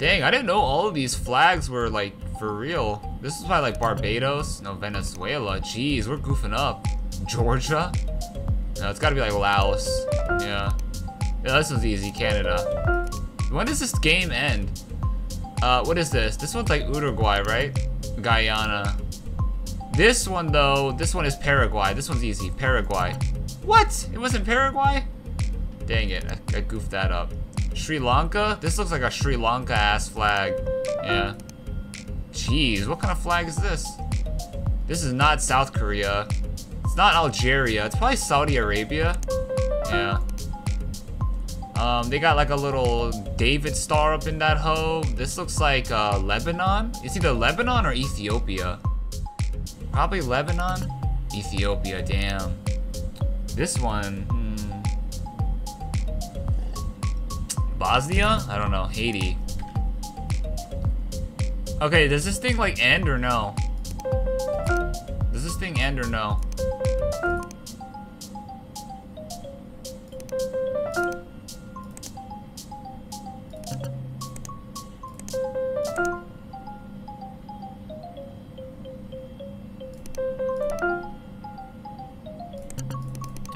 Dang, I didn't know all of these flags were, like, for real. This is why, like, Barbados, no, Venezuela. Jeez, we're goofing up. Georgia? No, it's gotta be, like, Laos. Yeah. Yeah, this one's easy. Canada. When does this game end? Uh, what is this? This one's like Uruguay, right? Guyana. This one, though, this one is Paraguay. This one's easy. Paraguay. What? It wasn't Paraguay? Dang it. I, I goofed that up. Sri Lanka? This looks like a Sri Lanka ass flag. Yeah. Jeez, what kind of flag is this? This is not South Korea. It's not Algeria. It's probably Saudi Arabia. Yeah. Um, they got like a little David star up in that hoe. This looks like uh, Lebanon. It's either Lebanon or Ethiopia. Probably Lebanon. Ethiopia, damn. This one, Bosnia? I don't know. Haiti. Okay, does this thing like end or no? Does this thing end or no?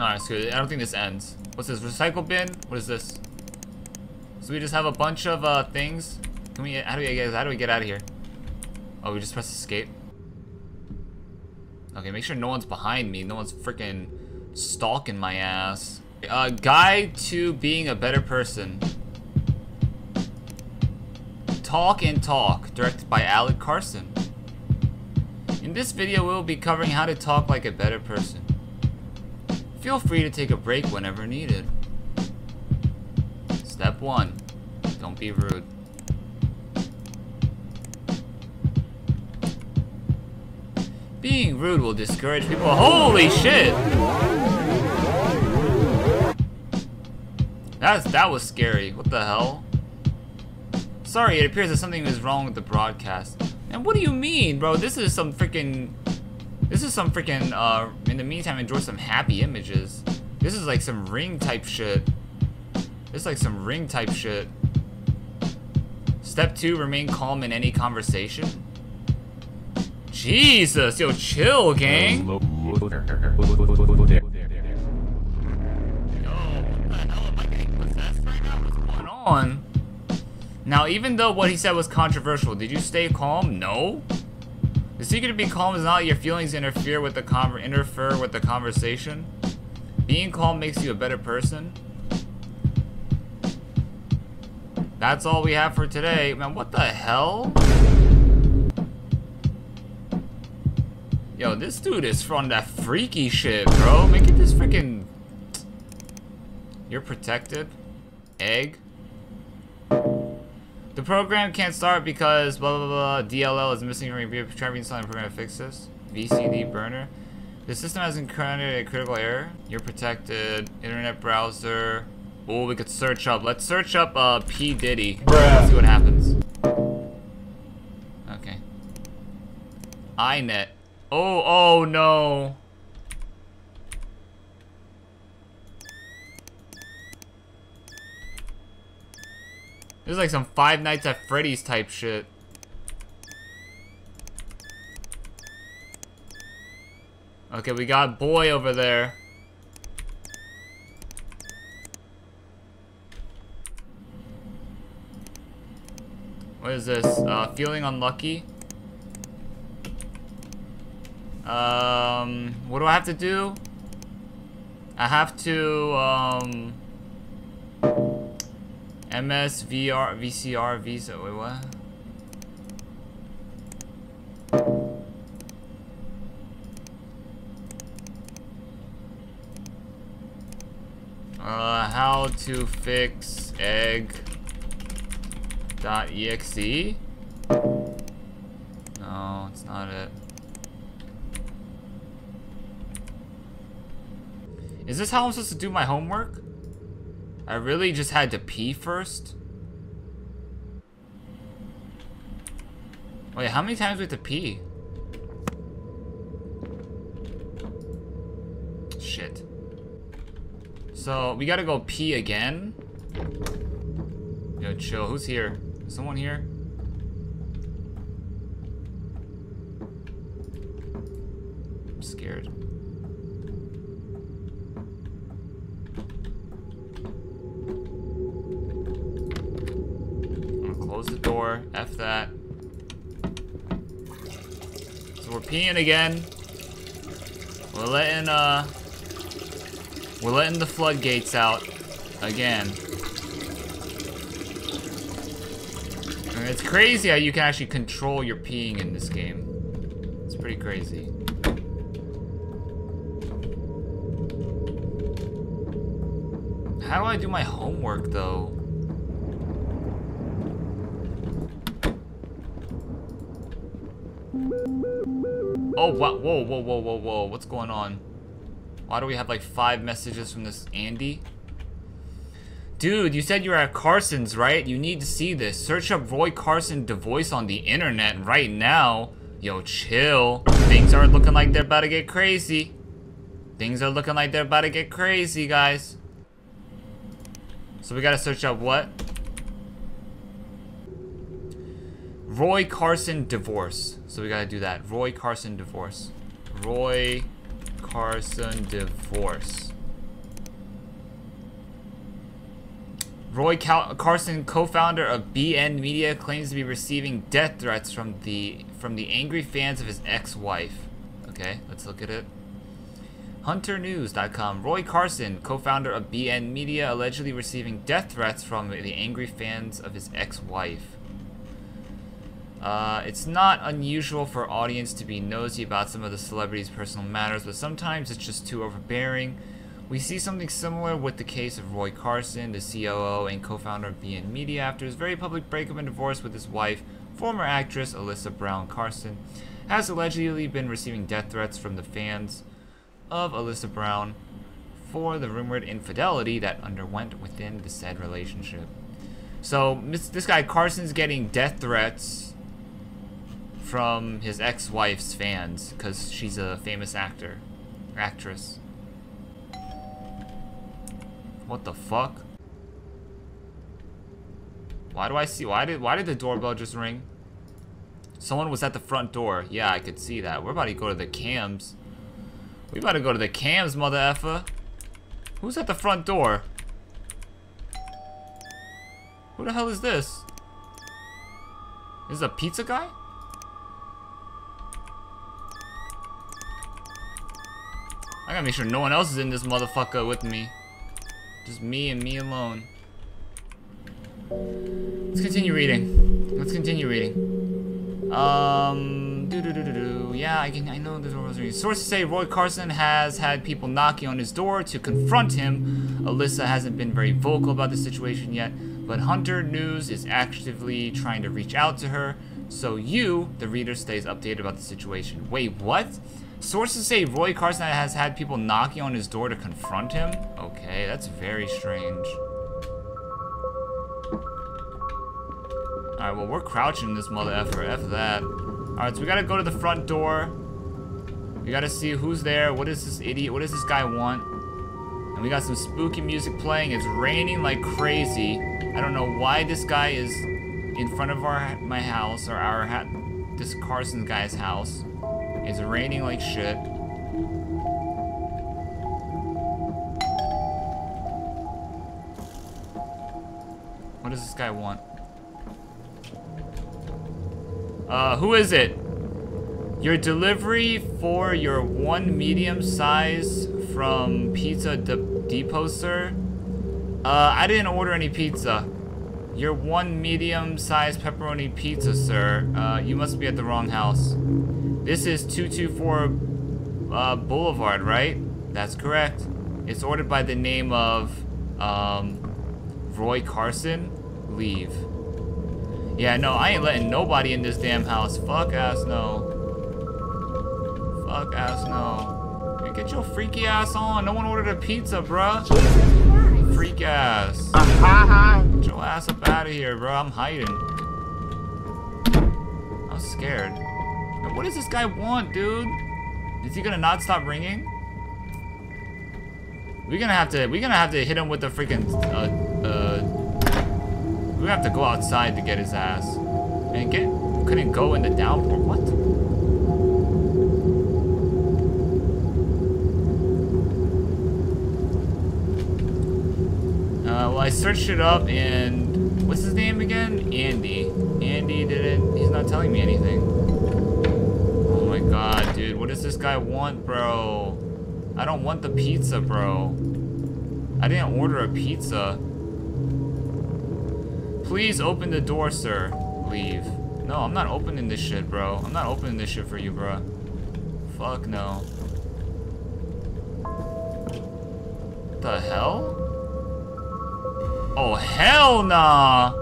Alright, so I don't think this ends. What's this? Recycle bin? What is this? So we just have a bunch of uh, things. Can we? How do we get? How do we get out of here? Oh, we just press escape. Okay, make sure no one's behind me. No one's freaking stalking my ass. Uh, guide to being a better person. Talk and Talk, directed by Alec Carson. In this video, we'll be covering how to talk like a better person. Feel free to take a break whenever needed. Step 1. Don't be rude. Being rude will discourage people. Holy shit! That's, that was scary. What the hell? Sorry, it appears that something is wrong with the broadcast. And what do you mean, bro? This is some freaking... This is some freaking, uh, in the meantime, enjoy some happy images. This is like some ring type shit. Is like some ring type shit. Step two, remain calm in any conversation. Jesus, yo, chill, gang. Yo, what the hell am I getting possessed right now? What's going on? Now, even though what he said was controversial, did you stay calm? No. The secret to being calm is not your feelings interfere with the interfere with the conversation. Being calm makes you a better person. That's all we have for today. Man, what the hell? Yo, this dude is from that freaky shit, bro. Make it this freaking... You're protected. Egg. The program can't start because blah blah blah DLL is missing a review. Try reinstalling program to fix this. VCD burner. The system has encountered a critical error. You're protected. Internet browser. Oh, we could search up. Let's search up uh, P. Diddy. Let's see what happens. Okay. iNet. Oh, oh no. This is like some Five Nights at Freddy's type shit. Okay, we got boy over there. What is this? Uh, feeling unlucky? Um, what do I have to do? I have to, um... MS, VR, VCR, Visa, wait, what? Uh, how to fix egg exe? No, it's not it. Is this how I'm supposed to do my homework? I really just had to pee first? Wait, how many times do we have to pee? Shit. So, we gotta go pee again? Yo, chill. Who's here? Is someone here? I'm scared. I'm gonna close the door. F that. So we're peeing again. We're letting, uh... We're letting the floodgates out. Again. Mean, it's crazy how you can actually control your peeing in this game. It's pretty crazy. How do I do my homework, though? Oh, whoa, whoa, whoa, whoa, whoa, whoa. What's going on? Why do we have like five messages from this Andy? Dude, you said you're at Carson's, right? You need to see this. Search up Roy Carson DeVoice on the internet right now. Yo, chill. Things are looking like they're about to get crazy. Things are looking like they're about to get crazy, guys. So we gotta search up what? Roy Carson divorce. So we gotta do that. Roy Carson divorce. Roy Carson divorce. Roy Cal Carson, co-founder of BN Media, claims to be receiving death threats from the from the angry fans of his ex-wife. Okay, let's look at it. HunterNews.com. Roy Carson, co-founder of BN Media, allegedly receiving death threats from the angry fans of his ex-wife. Uh, it's not unusual for audience to be nosy about some of the celebrities' personal matters, but sometimes it's just too overbearing. We see something similar with the case of Roy Carson, the COO and co-founder of BN Media, after his very public breakup and divorce with his wife, former actress Alyssa Brown Carson, has allegedly been receiving death threats from the fans of Alyssa Brown for the rumored infidelity that underwent within the said relationship. So this guy Carson's getting death threats from his ex-wife's fans because she's a famous actor, actress. What the fuck? Why do I see? Why did why did the doorbell just ring? Someone was at the front door. Yeah, I could see that. We're about to go to the cams. We about to go to the cams, mother effer. Who's at the front door? Who the hell is this? Is this a pizza guy? I gotta make sure no one else is in this motherfucker with me. Just me and me alone. Let's continue reading. Let's continue reading. Um, yeah, I can. I know the door was reading. Sources say Roy Carson has had people knocking on his door to confront him. Alyssa hasn't been very vocal about the situation yet, but Hunter News is actively trying to reach out to her, so you, the reader, stays updated about the situation. Wait, what? Sources say Roy Carson has had people knocking on his door to confront him? Okay, that's very strange. Alright, well, we're crouching this mother effer. F that. Alright, so we gotta go to the front door. We gotta see who's there. What does this idiot, what does this guy want? And We got some spooky music playing. It's raining like crazy. I don't know why this guy is in front of our my house or our ha this Carson guy's house. It's raining like shit. What does this guy want? Uh, who is it? Your delivery for your one medium size from Pizza De Depot, sir? Uh, I didn't order any pizza. Your one medium size pepperoni pizza, sir. Uh, you must be at the wrong house. This is 224 uh, Boulevard, right? That's correct. It's ordered by the name of, um, Roy Carson. Leave. Yeah, no, I ain't letting nobody in this damn house. Fuck ass no. Fuck ass no. Hey, get your freaky ass on. No one ordered a pizza, bruh. Freak ass. Get your ass up out of here, bro. I'm hiding. I'm scared. What does this guy want, dude? Is he gonna not stop ringing? We're gonna have to. We're gonna have to hit him with the freaking. Uh, uh. We're have to go outside to get his ass. And get. Couldn't go in the downpour. What? Uh, well, I searched it up and what's his name again? Andy. Andy didn't. He's not telling me anything. God, dude. What does this guy want, bro? I don't want the pizza, bro. I didn't order a pizza. Please open the door, sir. Leave. No, I'm not opening this shit, bro. I'm not opening this shit for you, bro. Fuck no. What the hell? Oh, hell nah.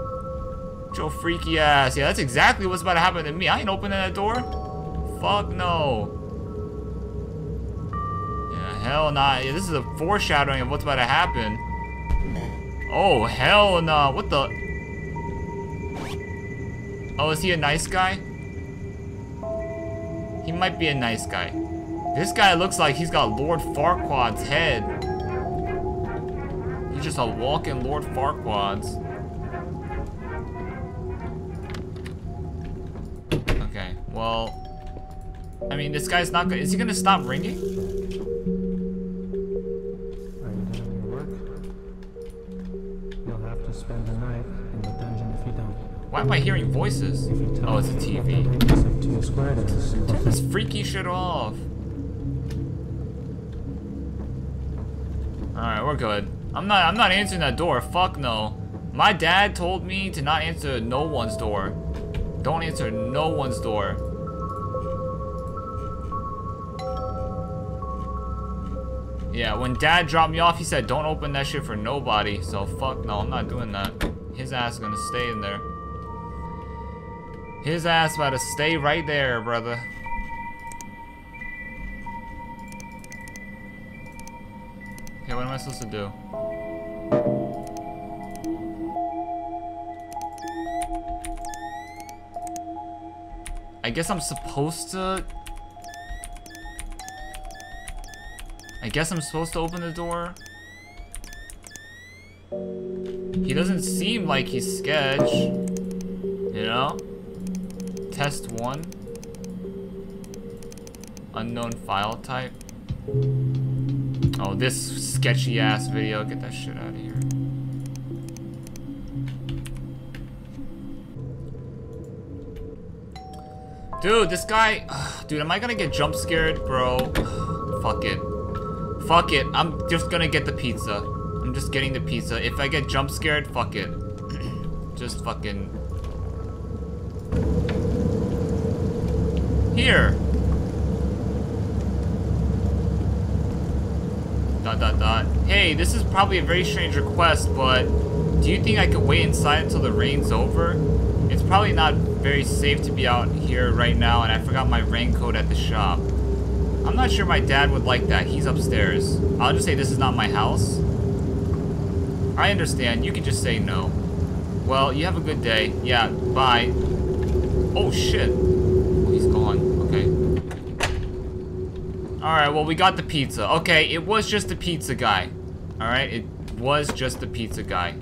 Joe freaky ass. Yeah, that's exactly what's about to happen to me. I ain't opening that door. Fuck no. Yeah, hell nah. Yeah, this is a foreshadowing of what's about to happen. Oh, hell nah. What the? Oh, is he a nice guy? He might be a nice guy. This guy looks like he's got Lord Farquaad's head He's just a walking Lord Farquaad's. Okay, well... I mean, this guy's not gonna... Is he gonna stop ringing? Are you done your work? You'll have to spend the night in the dungeon if you don't. Why am I hearing voices? If you tell Oh, it's a TV. the radius of two squared is, Turn this freaky shit off. Alright, we're good. I'm not I'm not answering that door. Fuck no. My dad told me to not answer no one's door. Don't answer no one's door. Yeah, when dad dropped me off, he said don't open that shit for nobody. So fuck no, I'm not doing that. His ass is gonna stay in there. His ass about to stay right there, brother. Okay, what am I supposed to do? I guess I'm supposed to... I guess I'm supposed to open the door? He doesn't seem like he's sketch. You know? Test one. Unknown file type. Oh, this sketchy ass video. Get that shit out of here. Dude, this guy... ugh, dude, am I gonna get jump scared, bro? Ugh, Fuck it. Fuck it. I'm just gonna get the pizza. I'm just getting the pizza. If I get jump scared, fuck it. just fucking... Here. Dot dot dot. Hey, this is probably a very strange request, but do you think I could wait inside until the rain's over? It's probably not very safe to be out here right now, and I forgot my raincoat at the shop. I'm not sure my dad would like that. He's upstairs. I'll just say this is not my house. I understand. You can just say no. Well, you have a good day. Yeah, bye. Oh, shit. Oh, he's gone. Okay. Alright, well, we got the pizza. Okay, it was just the pizza guy. Alright, it was just the pizza guy.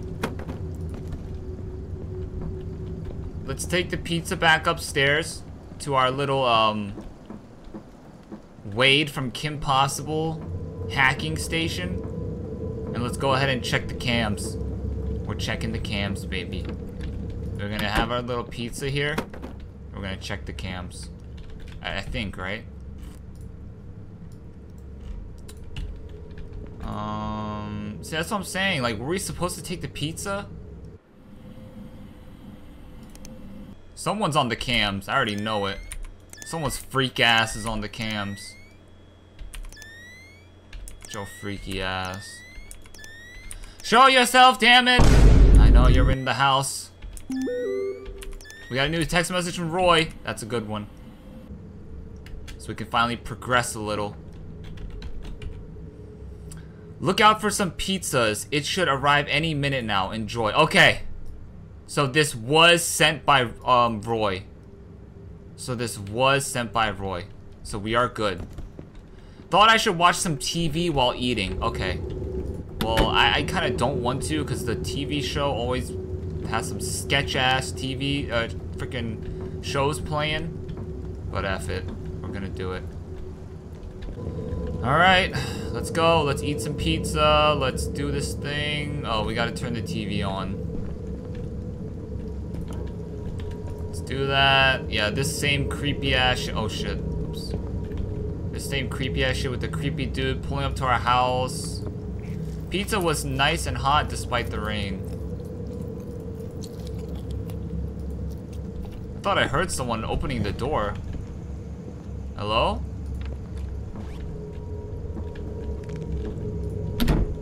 Let's take the pizza back upstairs to our little, um, Wade from Kim Possible hacking station. And let's go ahead and check the cams. We're checking the cams, baby. We're gonna have our little pizza here. We're gonna check the cams. I, I think, right? Um, see, that's what I'm saying. Like, were we supposed to take the pizza? Someone's on the cams. I already know it. Someone's freak ass is on the cams. Joe freaky ass. Show yourself, damn it! I know you're in the house. We got a new text message from Roy. That's a good one. So we can finally progress a little. Look out for some pizzas. It should arrive any minute now. Enjoy. Okay. So this was sent by um, Roy. So this was sent by Roy. So we are good. Thought I should watch some TV while eating. Okay. Well, I, I kind of don't want to because the TV show always has some sketch-ass TV, uh, freaking shows playing. But F it. We're gonna do it. Alright, let's go. Let's eat some pizza. Let's do this thing. Oh, we gotta turn the TV on. Let's do that. Yeah, this same creepy ass Oh shit. Same creepy ass shit with the creepy dude pulling up to our house. Pizza was nice and hot despite the rain. I thought I heard someone opening the door. Hello?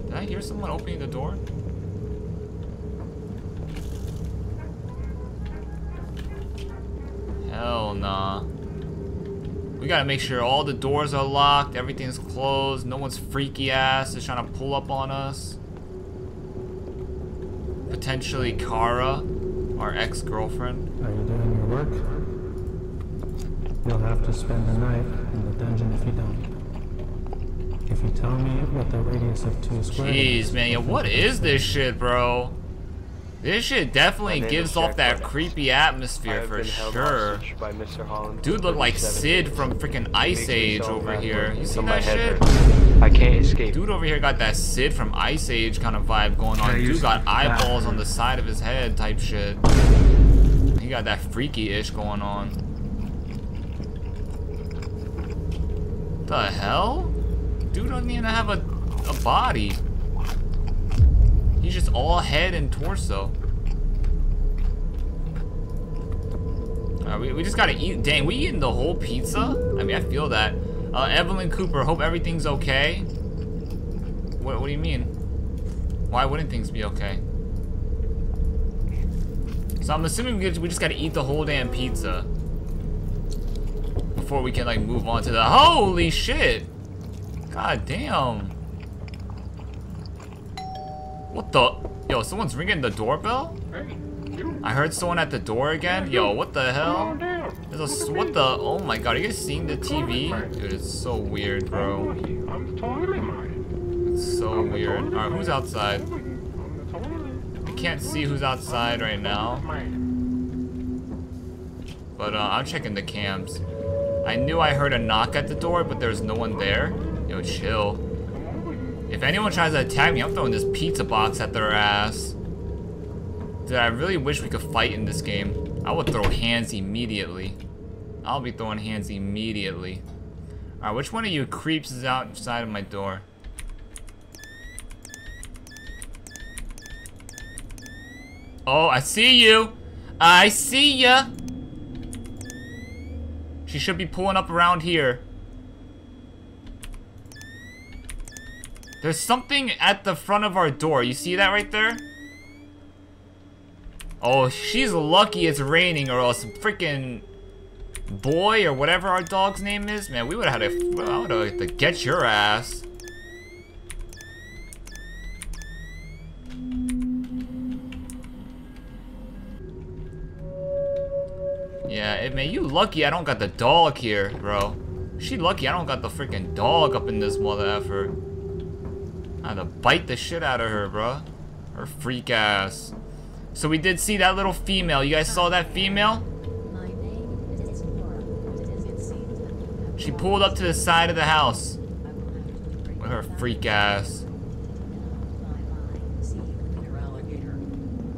Did I hear someone opening the door? Hell nah. We gotta make sure all the doors are locked, everything's closed, no one's freaky ass is trying to pull up on us. Potentially Cara, our ex-girlfriend. Are you doing your work? You'll have to spend the night in the dungeon if you don't. If you tell me what the radius of two squared Jeez, man, yeah, what is this shit, bro? This shit definitely gives off that Bennett. creepy atmosphere for sure. by Mr. Dude for looked like Sid from freaking Ice Age so over here. You see that shit? hurts. I can't escape. Dude over here got that Sid from Ice Age kind of vibe going on. Dude got eyeballs on the side of his head type shit. He got that freaky-ish going on. The hell? Dude doesn't even have a, a body. He's just all head and torso. We, we just gotta eat. Dang, we eating the whole pizza? I mean, I feel that. Uh, Evelyn Cooper, hope everything's okay. What, what do you mean? Why wouldn't things be okay? So I'm assuming we just, we just gotta eat the whole damn pizza. Before we can like move on to the- Holy shit! God damn. What the? Yo, someone's ringing the doorbell? I heard someone at the door again. Yo, what the hell? A what the? Oh my god, are you seeing the TV? Dude, it's so weird, bro. It's so weird. Alright, who's outside? I can't see who's outside right now, but uh, I'm checking the cams. I knew I heard a knock at the door, but there's no one there. Yo, chill. If anyone tries to attack me, I'm throwing this pizza box at their ass. Dude, I really wish we could fight in this game. I would throw hands immediately. I'll be throwing hands immediately. Alright, which one of you creeps is outside of my door? Oh, I see you. I see ya. She should be pulling up around here. There's something at the front of our door. You see that right there? Oh, she's lucky it's raining or else freaking boy or whatever our dog's name is. Man, we would have had to, I would have to get your ass. Yeah, it, man, you lucky I don't got the dog here, bro. She lucky I don't got the freaking dog up in this mother effer. I had to bite the shit out of her, bruh. Her freak ass. So we did see that little female. You guys saw that female? She pulled up to the side of the house with her freak ass.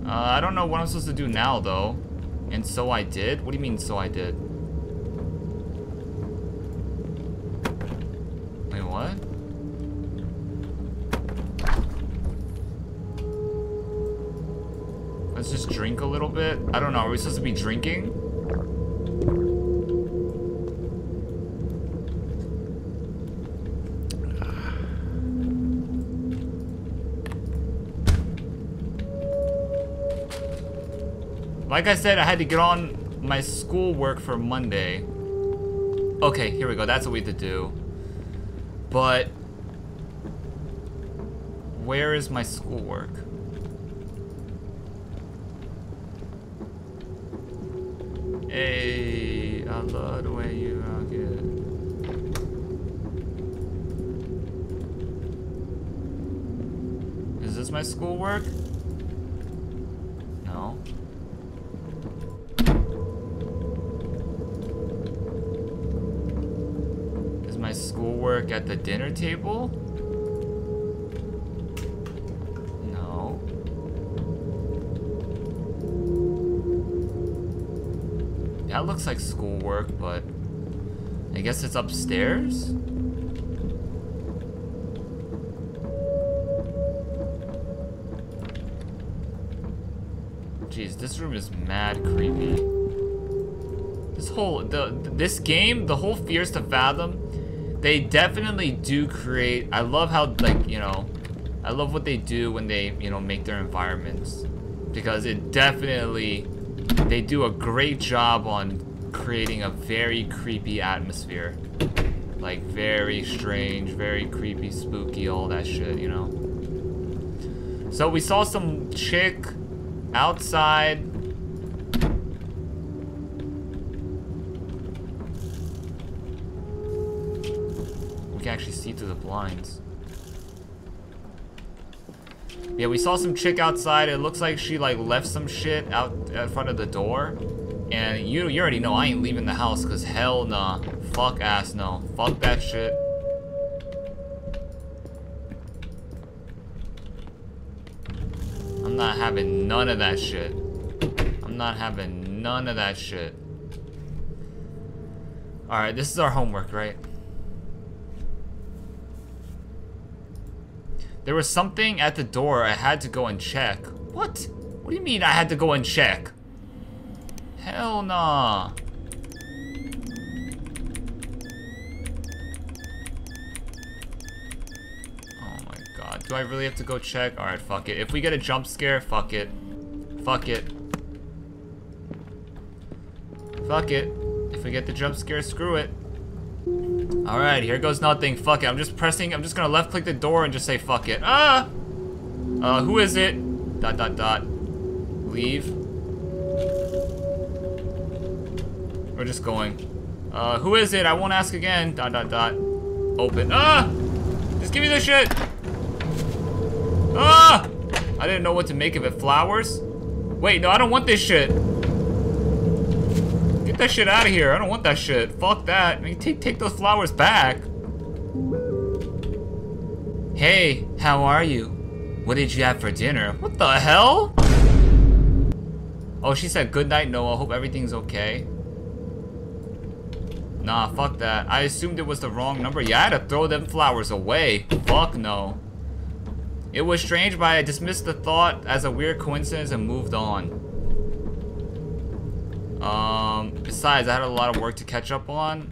Uh, I don't know what I'm supposed to do now, though. And so I did? What do you mean, so I did? Wait, what? Let's just drink a little bit. I don't know. Are we supposed to be drinking? Like I said, I had to get on my schoolwork for Monday. Okay, here we go. That's what we had to do. But where is my schoolwork? Hey, I love the way you rock it. Is this my schoolwork? No. Is my schoolwork at the dinner table? Looks like schoolwork, but I guess it's upstairs? Jeez, this room is mad creepy. This whole the this game, the whole Fears to Fathom, they definitely do create. I love how like you know, I love what they do when they you know make their environments because it definitely they do a great job on creating a very creepy atmosphere. Like very strange, very creepy, spooky, all that shit, you know. So we saw some chick outside We can actually see through the blinds. Yeah, we saw some chick outside. It looks like she like left some shit out in front of the door. And you you already know I ain't leaving the house cause hell nah. Fuck ass no. Fuck that shit. I'm not having none of that shit. I'm not having none of that shit. Alright, this is our homework, right? There was something at the door I had to go and check. What? What do you mean I had to go and check? Hell nah. Oh my god. Do I really have to go check? Alright, fuck it. If we get a jump scare, fuck it. Fuck it. Fuck it. If we get the jump scare, screw it. Alright, here goes nothing. Fuck it. I'm just pressing. I'm just gonna left click the door and just say fuck it. Ah! Uh, who is it? Dot dot dot. Leave. We're just going. Uh, who is it? I won't ask again. Dot dot dot. Open. Ah! Just give me this shit! Ah! I didn't know what to make of it. Flowers? Wait, no, I don't want this shit. Get that shit out of here. I don't want that shit. Fuck that. I mean, take, take those flowers back. Hey, how are you? What did you have for dinner? What the hell? Oh, she said good night, Noah. Hope everything's okay. Nah, fuck that. I assumed it was the wrong number. Yeah, I had to throw them flowers away. Fuck no. It was strange, but I dismissed the thought as a weird coincidence and moved on. Um, besides, I had a lot of work to catch up on.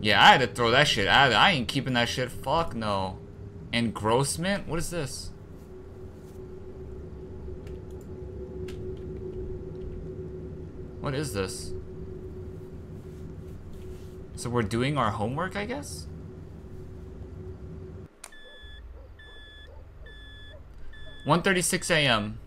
Yeah, I had to throw that shit out. I ain't keeping that shit. Fuck no. Engrossment? What is this? What is this? So we're doing our homework, I guess? One thirty-six a.m.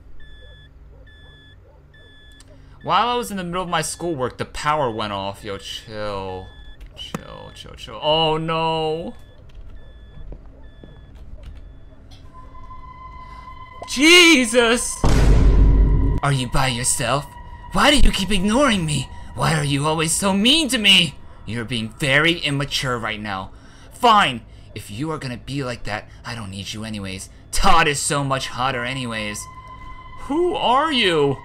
While I was in the middle of my schoolwork, the power went off. Yo, chill. Chill, chill, chill. Oh no! Jesus! Are you by yourself? Why do you keep ignoring me? Why are you always so mean to me? You're being very immature right now. Fine, if you are gonna be like that, I don't need you anyways. Todd is so much hotter anyways. Who are you?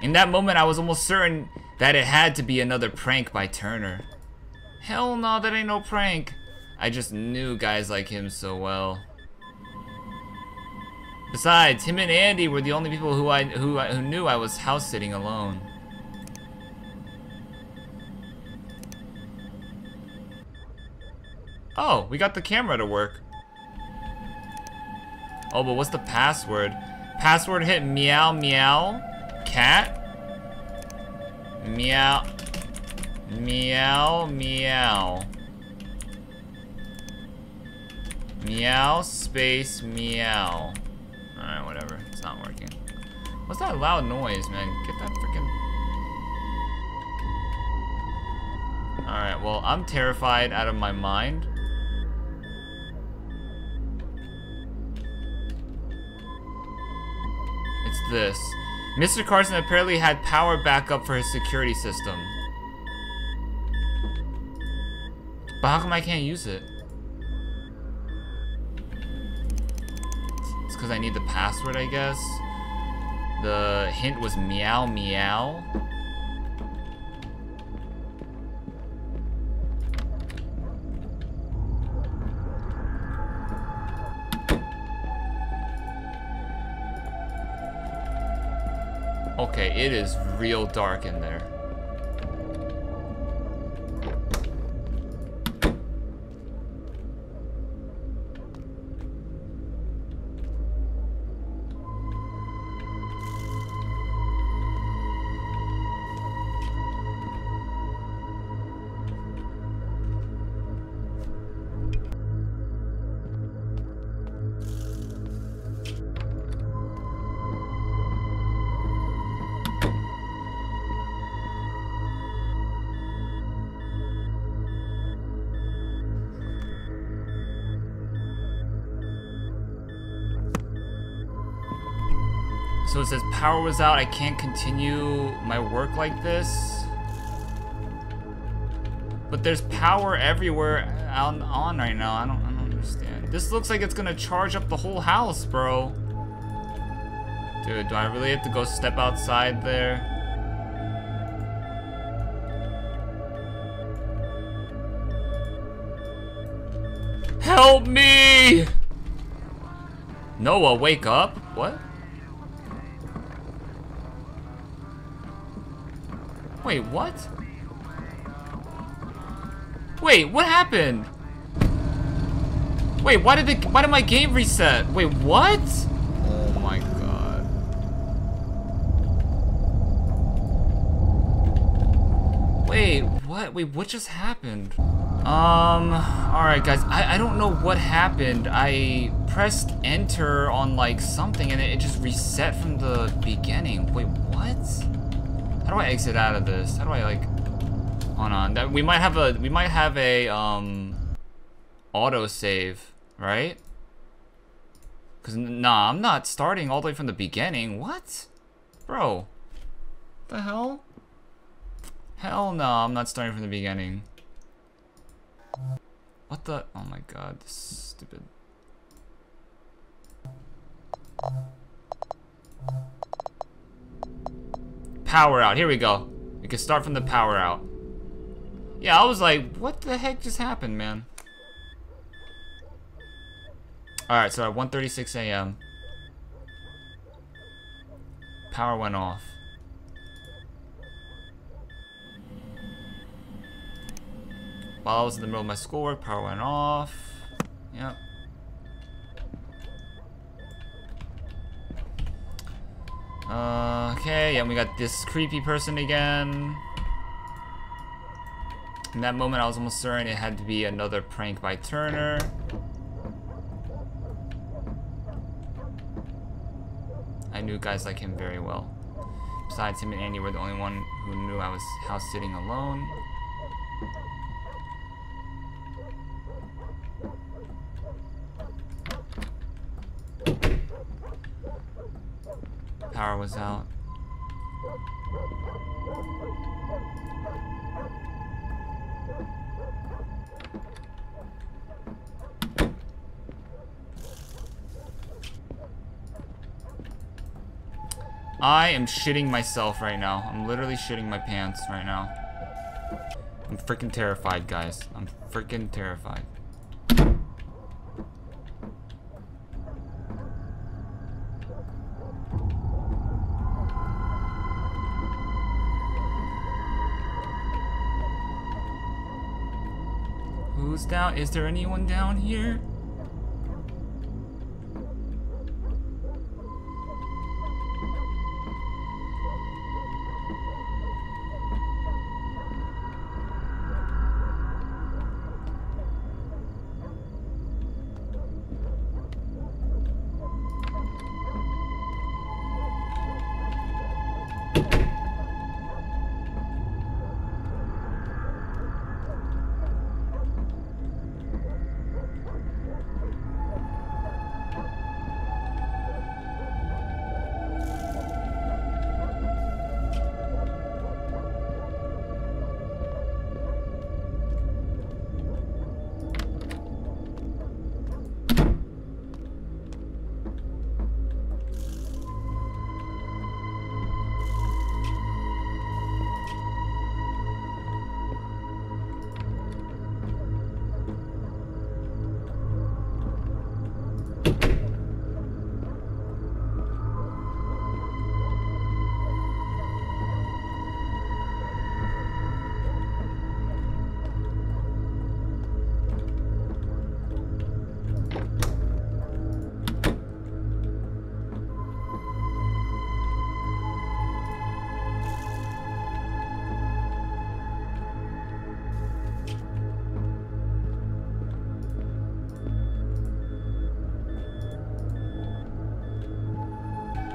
In that moment, I was almost certain that it had to be another prank by Turner. Hell no, that ain't no prank. I just knew guys like him so well. Besides, him and Andy were the only people who I who who knew I was house sitting alone. Oh, we got the camera to work. Oh, but what's the password? Password hit meow meow cat meow meow meow meow space meow. Alright, whatever. It's not working. What's that loud noise, man? Get that freaking. Alright, well, I'm terrified out of my mind. It's this. Mr. Carson apparently had power backup for his security system. But how come I can't use it? It's because I need the password, I guess. The hint was meow meow. Okay, it is real dark in there. Power was out, I can't continue my work like this. But there's power everywhere on, on right now. I don't, I don't understand. This looks like it's gonna charge up the whole house, bro. Dude, do I really have to go step outside there? Help me! Noah, wake up. What? Wait, what? Wait, what happened? Wait, why did the why did my game reset? Wait, what? Oh my god. Wait, what? Wait, what just happened? Um, alright guys, I, I don't know what happened. I pressed enter on like something and it, it just reset from the beginning. Wait, what? How do I exit out of this? How do I like hold on. That we might have a we might have a um auto save, right? Cause nah, I'm not starting all the way from the beginning. What? Bro. The hell? Hell no, I'm not starting from the beginning. What the oh my god, this stupid Power out. Here we go. We can start from the power out. Yeah, I was like, what the heck just happened, man? Alright, so at 1.36 a.m. Power went off. While I was in the middle of my schoolwork, power went off. Yep. Okay, and we got this creepy person again. In that moment, I was almost certain it had to be another prank by Turner. I knew guys like him very well. Besides him and Andy were the only one who knew I was house sitting alone. Was out. I am shitting myself right now. I'm literally shitting my pants right now. I'm freaking terrified, guys. I'm freaking terrified. Is there anyone down here?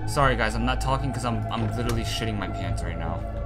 Sorry guys, I'm not talking because I'm I'm literally shitting my pants right now.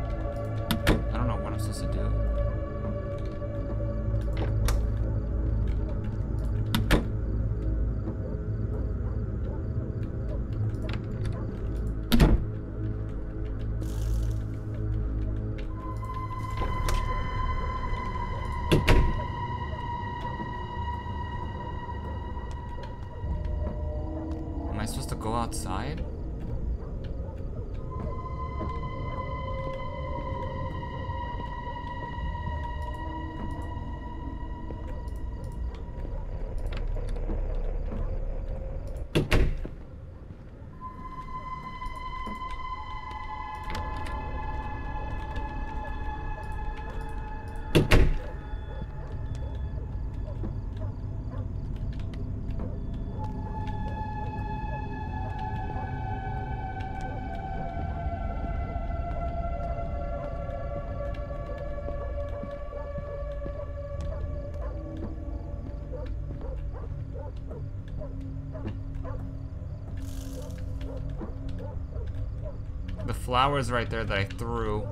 Flowers right there that I threw.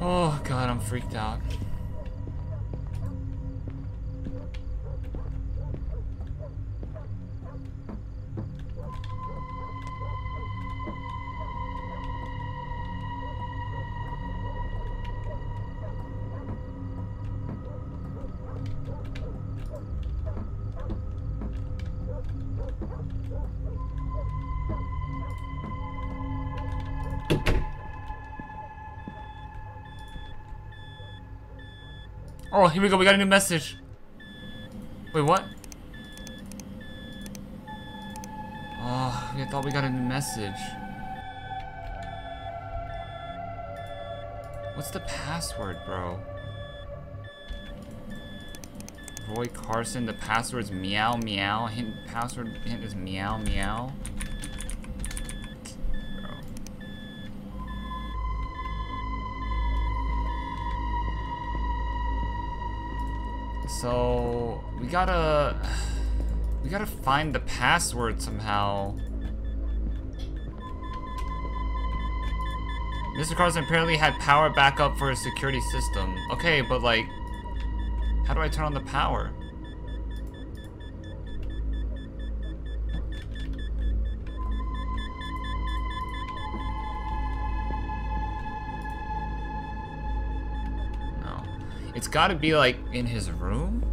Oh god, I'm freaked out. Oh, here we go. We got a new message. Wait, what? Oh, I thought we got a new message. What's the password, bro? Roy Carson, the password's meow meow. Hint password hint is meow meow. Gotta we gotta find the password somehow. Mr. Carson apparently had power backup for his security system. Okay, but like, how do I turn on the power? No. It's gotta be like in his room?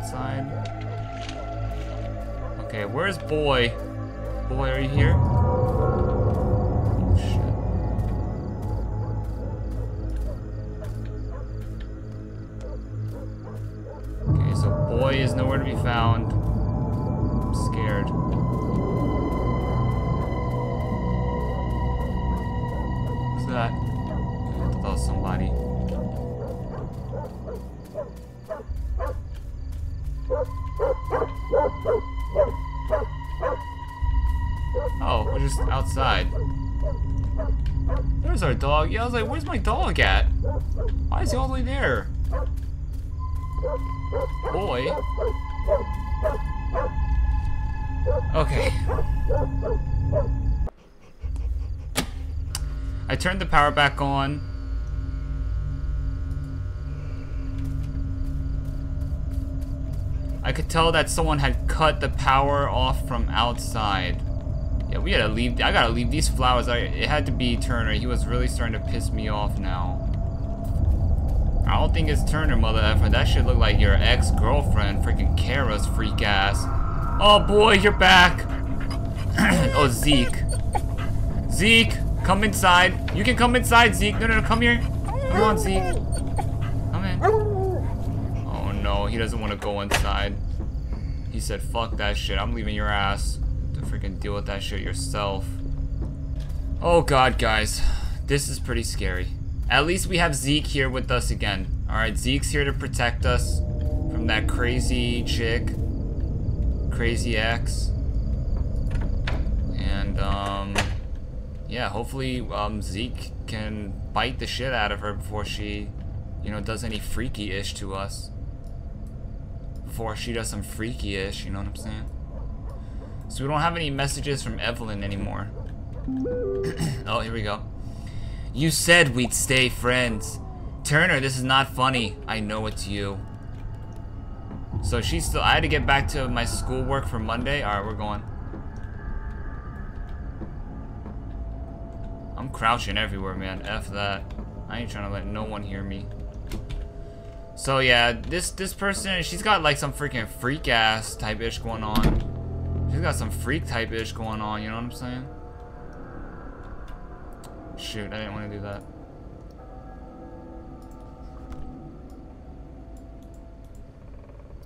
Outside. Power back on. I could tell that someone had cut the power off from outside. Yeah, we gotta leave. I gotta leave these flowers. I, it had to be Turner. He was really starting to piss me off now. I don't think it's Turner, mother effer. That should look like your ex-girlfriend, freaking Cara's freak ass. Oh boy, you're back. oh, Zeke. Zeke, come inside. You can come inside, Zeke. No, no, no, come here. Come on, Zeke. Come in. Oh no, he doesn't want to go inside. He said, fuck that shit. I'm leaving your ass to freaking deal with that shit yourself. Oh god, guys. This is pretty scary. At least we have Zeke here with us again. Alright, Zeke's here to protect us from that crazy chick. Crazy ex. And, um... Yeah, hopefully, um, Zeke can bite the shit out of her before she, you know, does any freaky-ish to us. Before she does some freaky-ish, you know what I'm saying? So we don't have any messages from Evelyn anymore. oh, here we go. You said we'd stay friends. Turner, this is not funny. I know it's you. So she's still, I had to get back to my schoolwork for Monday. Alright, we're going. I'm crouching everywhere, man. F that. I ain't trying to let no one hear me. So yeah, this this person, she's got like some freaking freak ass type ish going on. She's got some freak type ish going on, you know what I'm saying? Shoot, I didn't want to do that.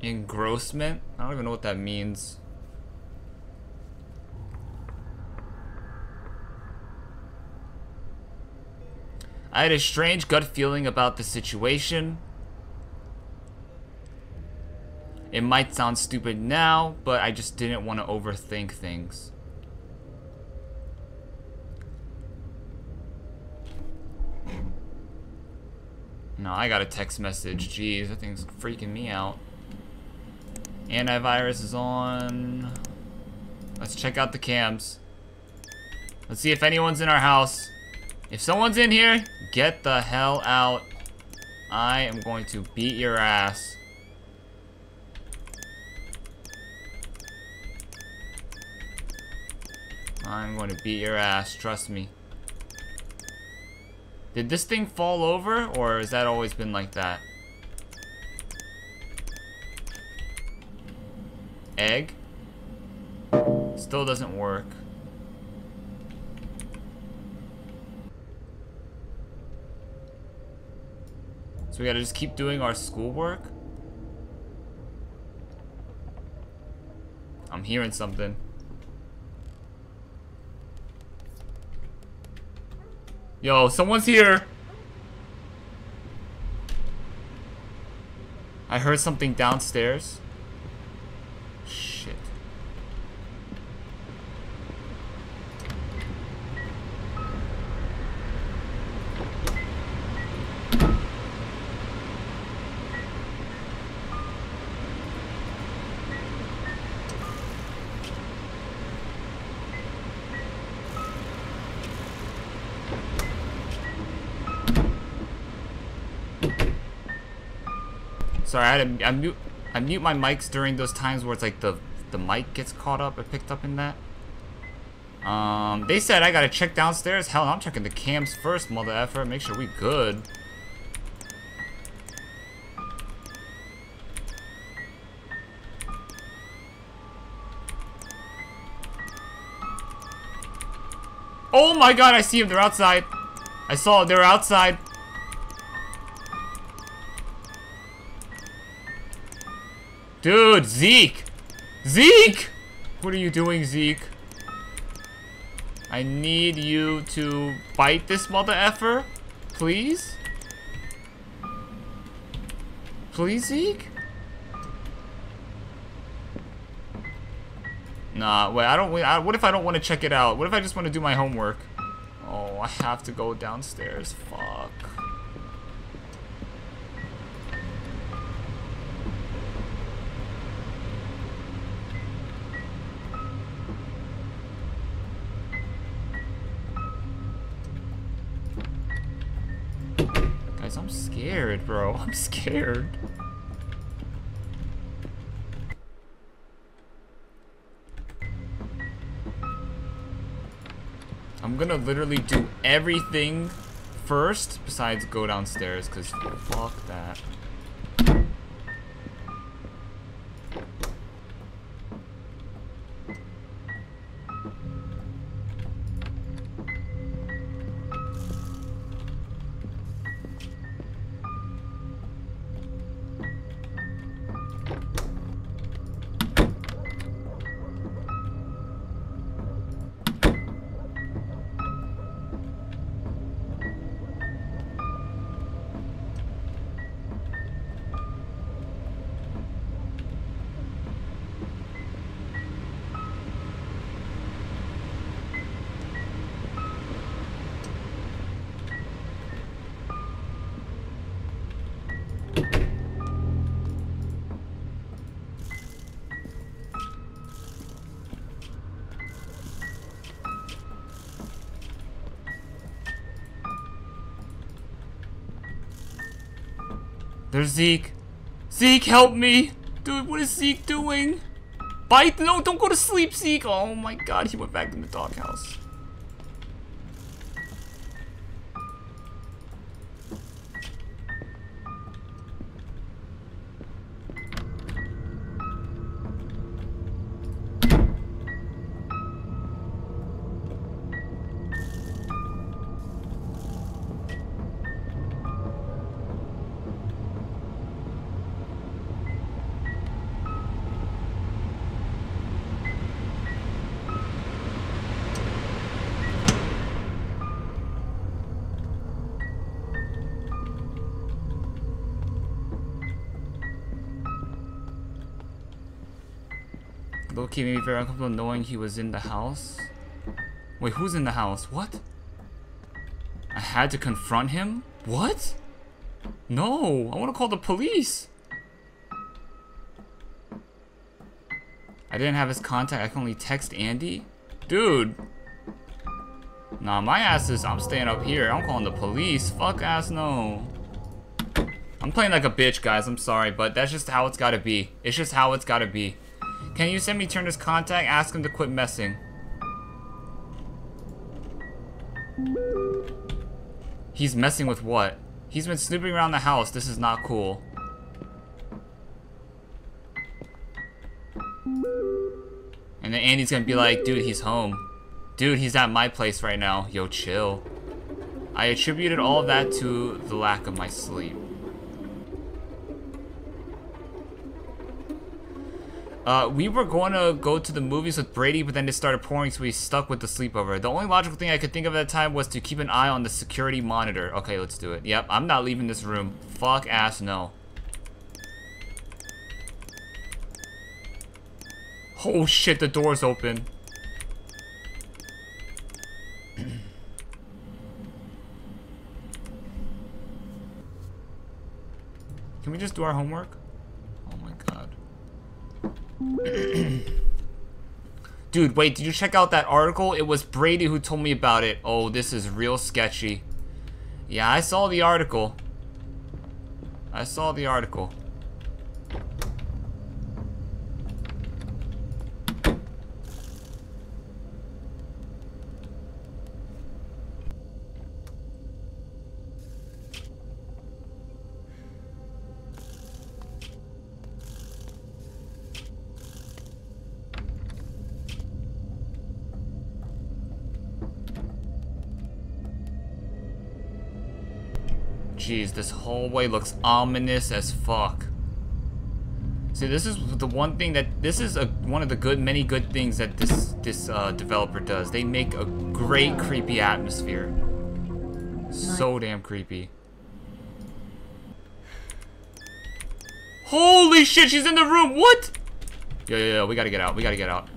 Engrossment? I don't even know what that means. I had a strange gut feeling about the situation. It might sound stupid now, but I just didn't want to overthink things. No, I got a text message. Jeez, that thing's freaking me out. Antivirus is on. Let's check out the cams. Let's see if anyone's in our house. If someone's in here, get the hell out. I am going to beat your ass. I'm going to beat your ass, trust me. Did this thing fall over, or has that always been like that? Egg? Still doesn't work. So we gotta just keep doing our schoolwork? I'm hearing something. Yo, someone's here! I heard something downstairs. Shit. Sorry, I had to I mute I mute my mics during those times where it's like the the mic gets caught up or picked up in that. Um, they said I gotta check downstairs. Hell, I'm checking the cams first, mother effer. Make sure we good. Oh my god, I see them. They're outside. I saw they're outside. Dude, Zeke! Zeke! What are you doing, Zeke? I need you to bite this mother effer. Please? Please, Zeke? Nah, wait, I don't, wait, I, what if I don't want to check it out? What if I just want to do my homework? Oh, I have to go downstairs. Fuck. Scared, bro. I'm scared. I'm gonna literally do everything first besides go downstairs, because fuck that. There's Zeke. Zeke, help me! Dude, what is Zeke doing? Bite? No, don't go to sleep, Zeke! Oh my god, he went back in the doghouse. Loki made me very uncomfortable knowing he was in the house. Wait, who's in the house? What? I had to confront him? What? No, I want to call the police. I didn't have his contact. I can only text Andy? Dude. Nah, my ass is... I'm staying up here. I'm calling the police. Fuck ass no. I'm playing like a bitch, guys. I'm sorry, but that's just how it's gotta be. It's just how it's gotta be. Can you send me Turner's contact? Ask him to quit messing. He's messing with what? He's been snooping around the house. This is not cool. And then Andy's gonna be like, dude, he's home. Dude, he's at my place right now. Yo, chill. I attributed all that to the lack of my sleep. Uh, we were going to go to the movies with Brady, but then it started pouring, so we stuck with the sleepover. The only logical thing I could think of at the time was to keep an eye on the security monitor. Okay, let's do it. Yep, I'm not leaving this room. Fuck ass no. Oh shit, the door's open. Can we just do our homework? Dude, wait, did you check out that article? It was Brady who told me about it. Oh, this is real sketchy. Yeah, I saw the article. I saw the article. Jeez, this hallway looks ominous as fuck. See, this is the one thing that this is a one of the good many good things that this this uh, developer does. They make a great creepy atmosphere. So damn creepy. Holy shit, she's in the room. What? Yo, yo, yo, we gotta get out. We gotta get out.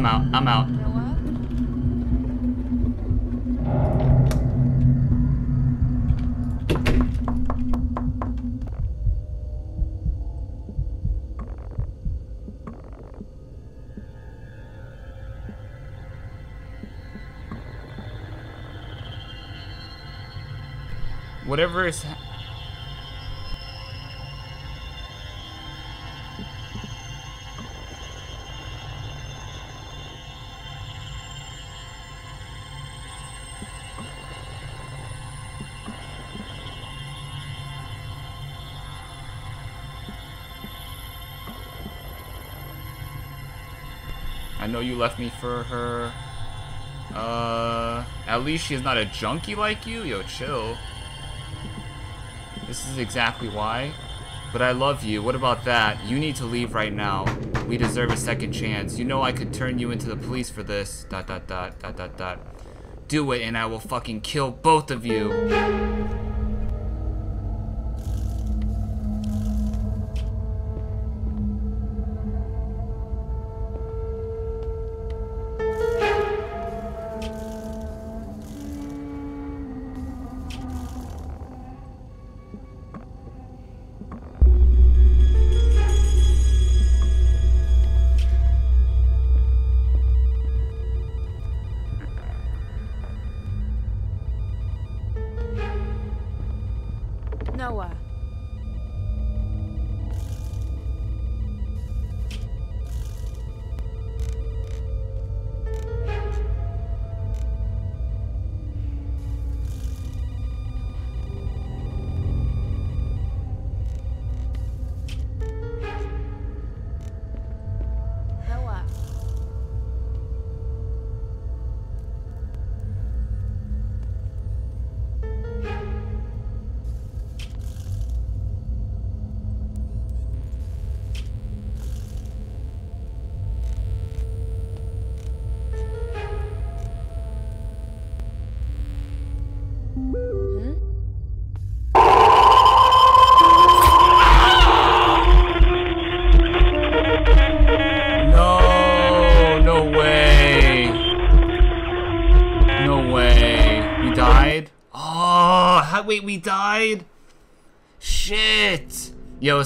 I'm out. I'm out. Whatever is. Know you left me for her. Uh, at least she's not a junkie like you. Yo, chill. This is exactly why. But I love you. What about that? You need to leave right now. We deserve a second chance. You know I could turn you into the police for this. Dot dot dot dot dot dot. Do it and I will fucking kill both of you.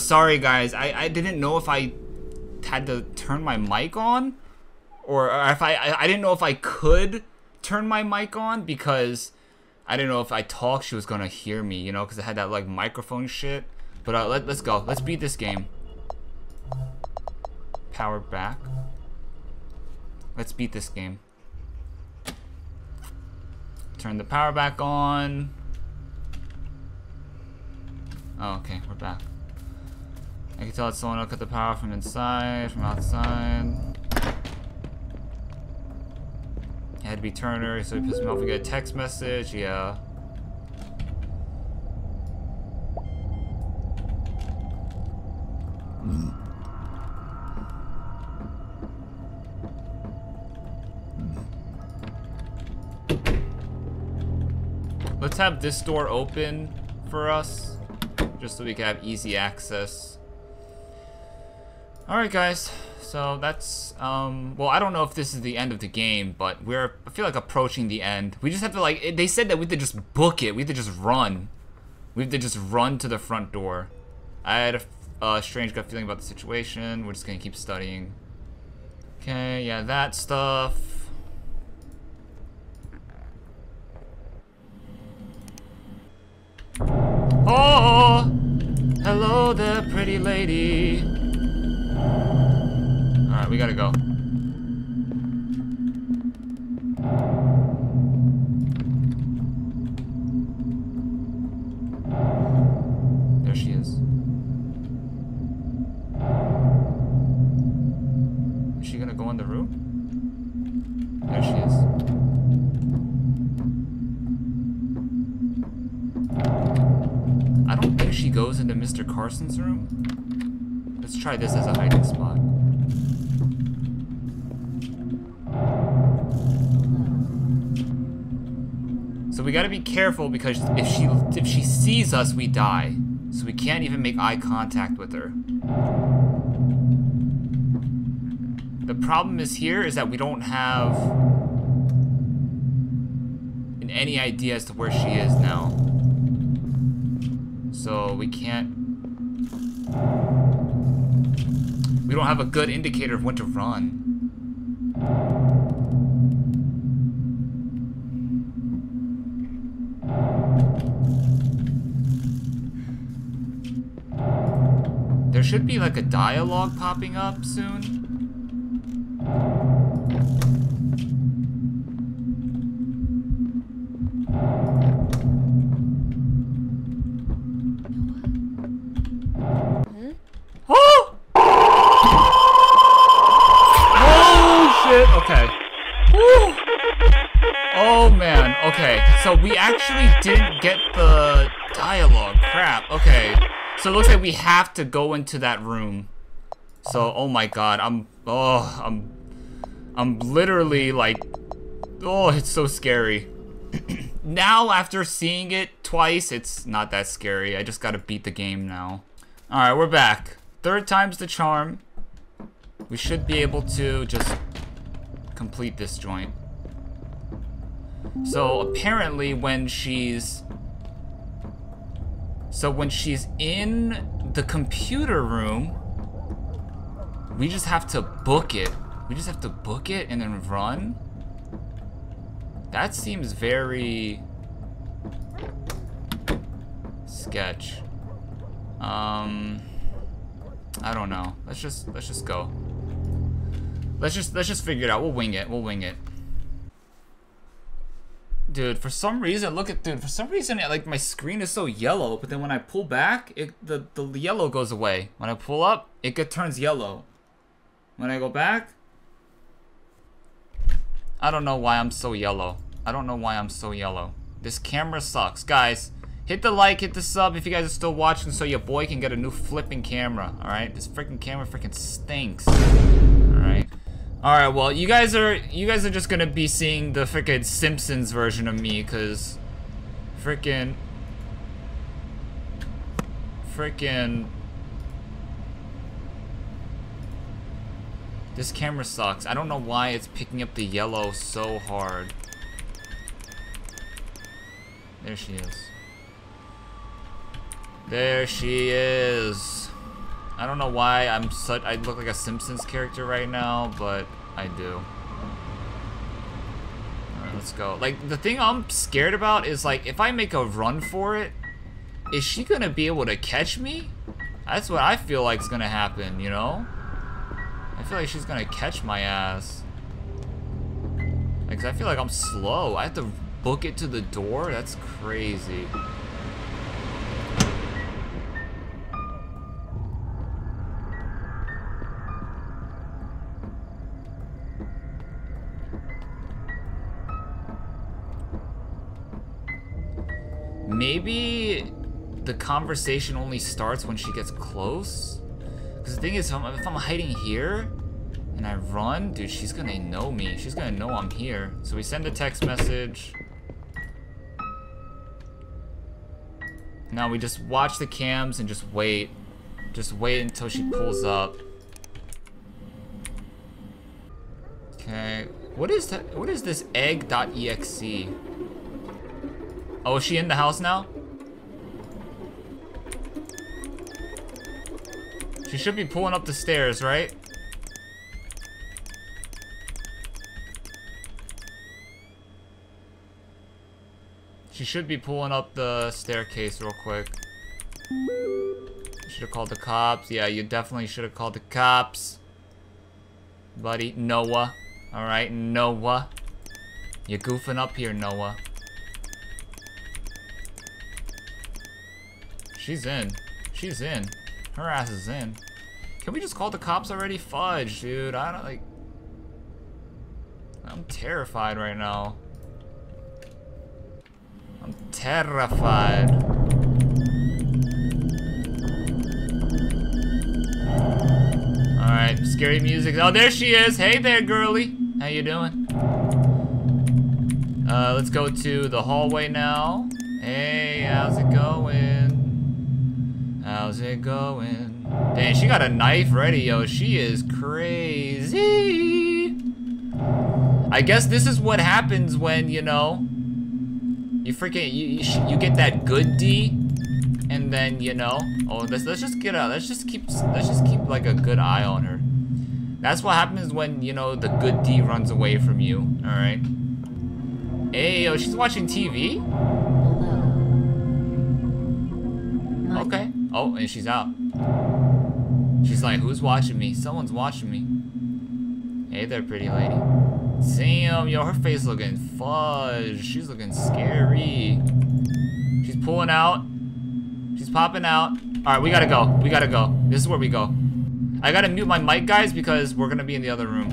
Sorry guys. I, I didn't know if I had to turn my mic on or if I, I I didn't know if I could turn my mic on because I didn't know if I talked she was gonna hear me, you know, because I had that like microphone shit. But uh, let, let's go. Let's beat this game. Power back. Let's beat this game. Turn the power back on. Oh, okay, we're back. I can tell it's someone will cut the power from inside, from outside. It had to be Turner, so he pissed me off. We get a text message, yeah. Let's have this door open for us, just so we can have easy access. Alright guys, so that's, um, well I don't know if this is the end of the game, but we're, I feel like approaching the end. We just have to like, they said that we have to just book it, we have to just run. We have to just run to the front door. I had a, a strange gut feeling about the situation, we're just gonna keep studying. Okay, yeah, that stuff. Oh, hello there, pretty lady. All right, we gotta go. There she is. Is she gonna go in the room? There she is. I don't think she goes into Mr. Carson's room. Let's try this as a hiding spot. So we gotta be careful because if she if she sees us, we die. So we can't even make eye contact with her. The problem is here is that we don't have any idea as to where she is now. So we can't. We don't have a good indicator of when to run. There should be like a dialogue popping up soon. So it looks like we have to go into that room. So, oh my god, I'm, oh, I'm, I'm literally like, oh, it's so scary. now, after seeing it twice, it's not that scary. I just gotta beat the game now. Alright, we're back. Third time's the charm. We should be able to just complete this joint. So apparently when she's so when she's in the computer room, we just have to book it. We just have to book it and then run. That seems very sketch. Um I don't know. Let's just let's just go. Let's just let's just figure it out. We'll wing it. We'll wing it. Dude, for some reason, look at dude. For some reason, like my screen is so yellow, but then when I pull back, it the the yellow goes away. When I pull up, it get, turns yellow. When I go back, I don't know why I'm so yellow. I don't know why I'm so yellow. This camera sucks, guys. Hit the like, hit the sub if you guys are still watching, so your boy can get a new flipping camera. All right, this freaking camera freaking stinks. All right. All right, well, you guys are you guys are just gonna be seeing the freaking Simpsons version of me, cause freaking freaking this camera sucks. I don't know why it's picking up the yellow so hard. There she is. There she is. I don't know why I'm such I look like a Simpsons character right now, but I do. Alright, let's go. Like the thing I'm scared about is like if I make a run for it, is she gonna be able to catch me? That's what I feel like is gonna happen, you know? I feel like she's gonna catch my ass. Like, I feel like I'm slow. I have to book it to the door? That's crazy. Maybe the conversation only starts when she gets close? Because the thing is, if I'm, if I'm hiding here and I run, dude, she's gonna know me. She's gonna know I'm here. So we send a text message. Now we just watch the cams and just wait. Just wait until she pulls up. Okay. What is that? What is this egg.exe? Oh, is she in the house now? She should be pulling up the stairs, right? She should be pulling up the staircase real quick. Should have called the cops. Yeah, you definitely should have called the cops. Buddy, Noah. Alright, Noah. You're goofing up here, Noah. She's in. She's in. Her ass is in. Can we just call the cops already? Fudge, dude. I don't like. I'm terrified right now. I'm terrified. Alright, scary music. Oh, there she is. Hey there, girly. How you doing? Uh, let's go to the hallway now. Hey, how's it going? How's it going? Dang, she got a knife ready, yo. She is crazy. I guess this is what happens when, you know, you freaking, you, you, sh- you get that good D, and then, you know, oh, let's, let's just get a, let's just keep, let's just keep, like, a good eye on her. That's what happens when, you know, the good D runs away from you, alright? Hey, yo, she's watching TV? Okay. Oh, and she's out. She's like, who's watching me? Someone's watching me. Hey there, pretty lady. Damn, yo, her face looking fudge. She's looking scary. She's pulling out. She's popping out. Alright, we gotta go. We gotta go. This is where we go. I gotta mute my mic, guys, because we're gonna be in the other room.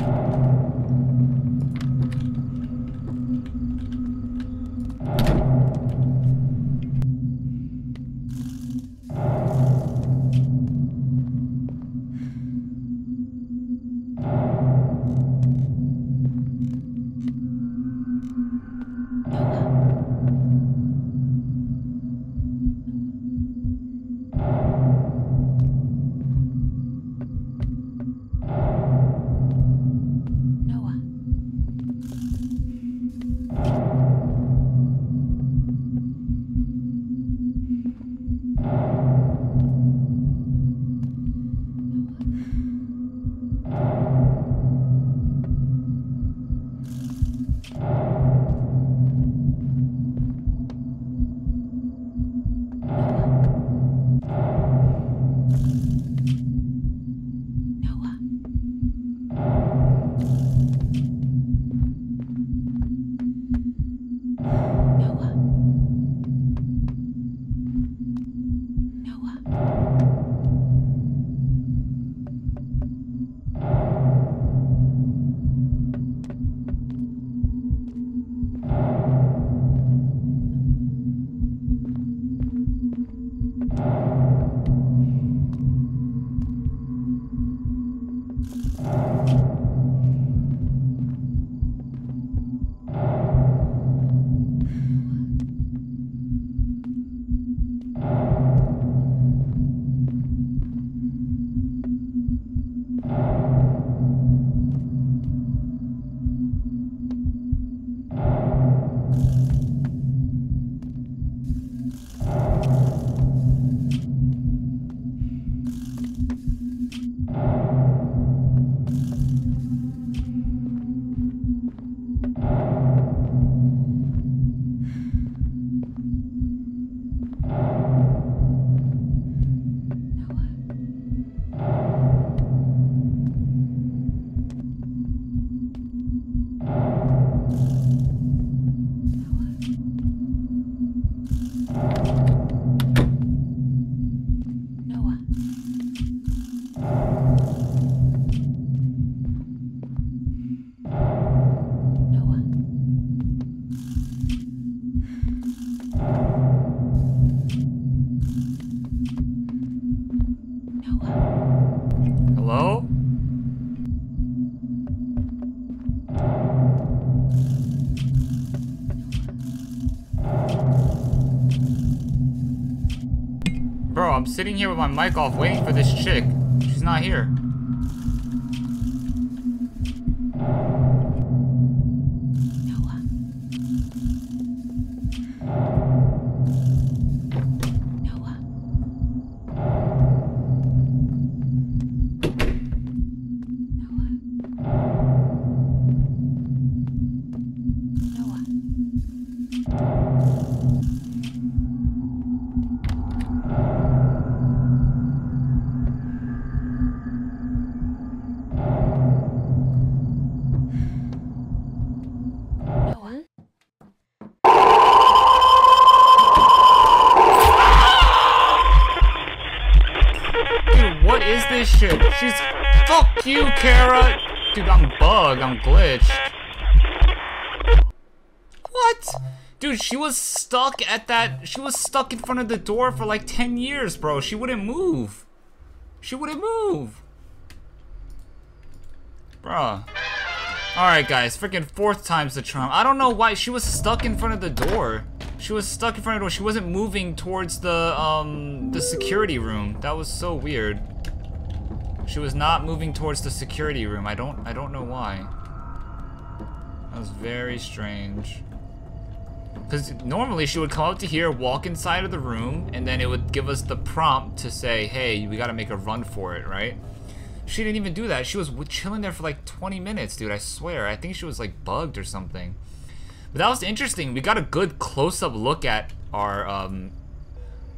Sitting here with my mic off waiting for this chick. She's not here. She was stuck at that. She was stuck in front of the door for like 10 years, bro. She wouldn't move. She wouldn't move. Bruh. Alright, guys. Freaking fourth time's the charm. I don't know why. She was stuck in front of the door. She was stuck in front of the door. She wasn't moving towards the, um, the security room. That was so weird. She was not moving towards the security room. I don't, I don't know why. That was very strange. Normally she would come up to here, walk inside of the room, and then it would give us the prompt to say, hey, we gotta make a run for it, right? She didn't even do that. She was chilling there for like 20 minutes, dude. I swear. I think she was like bugged or something. But that was interesting. We got a good close-up look at our um,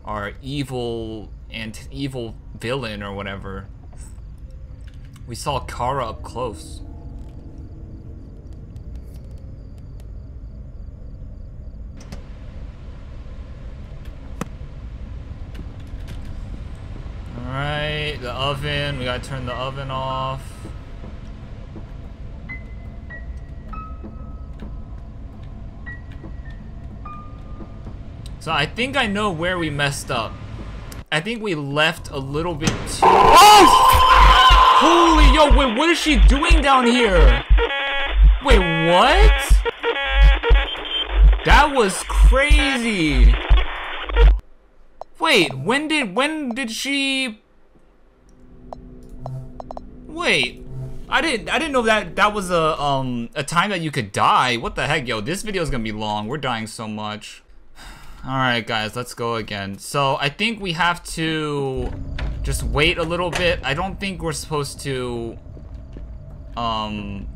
our evil and evil villain or whatever. We saw Cara up close. Alright, the oven. We gotta turn the oven off. So I think I know where we messed up. I think we left a little bit too- Oh! Holy, yo, wait, what is she doing down here? Wait, what? That was crazy. Wait, when did when did she Wait. I didn't I didn't know that that was a um a time that you could die. What the heck, yo, this video is to be long. We're dying so much. All right, guys, let's go again. So, I think we have to just wait a little bit. I don't think we're supposed to um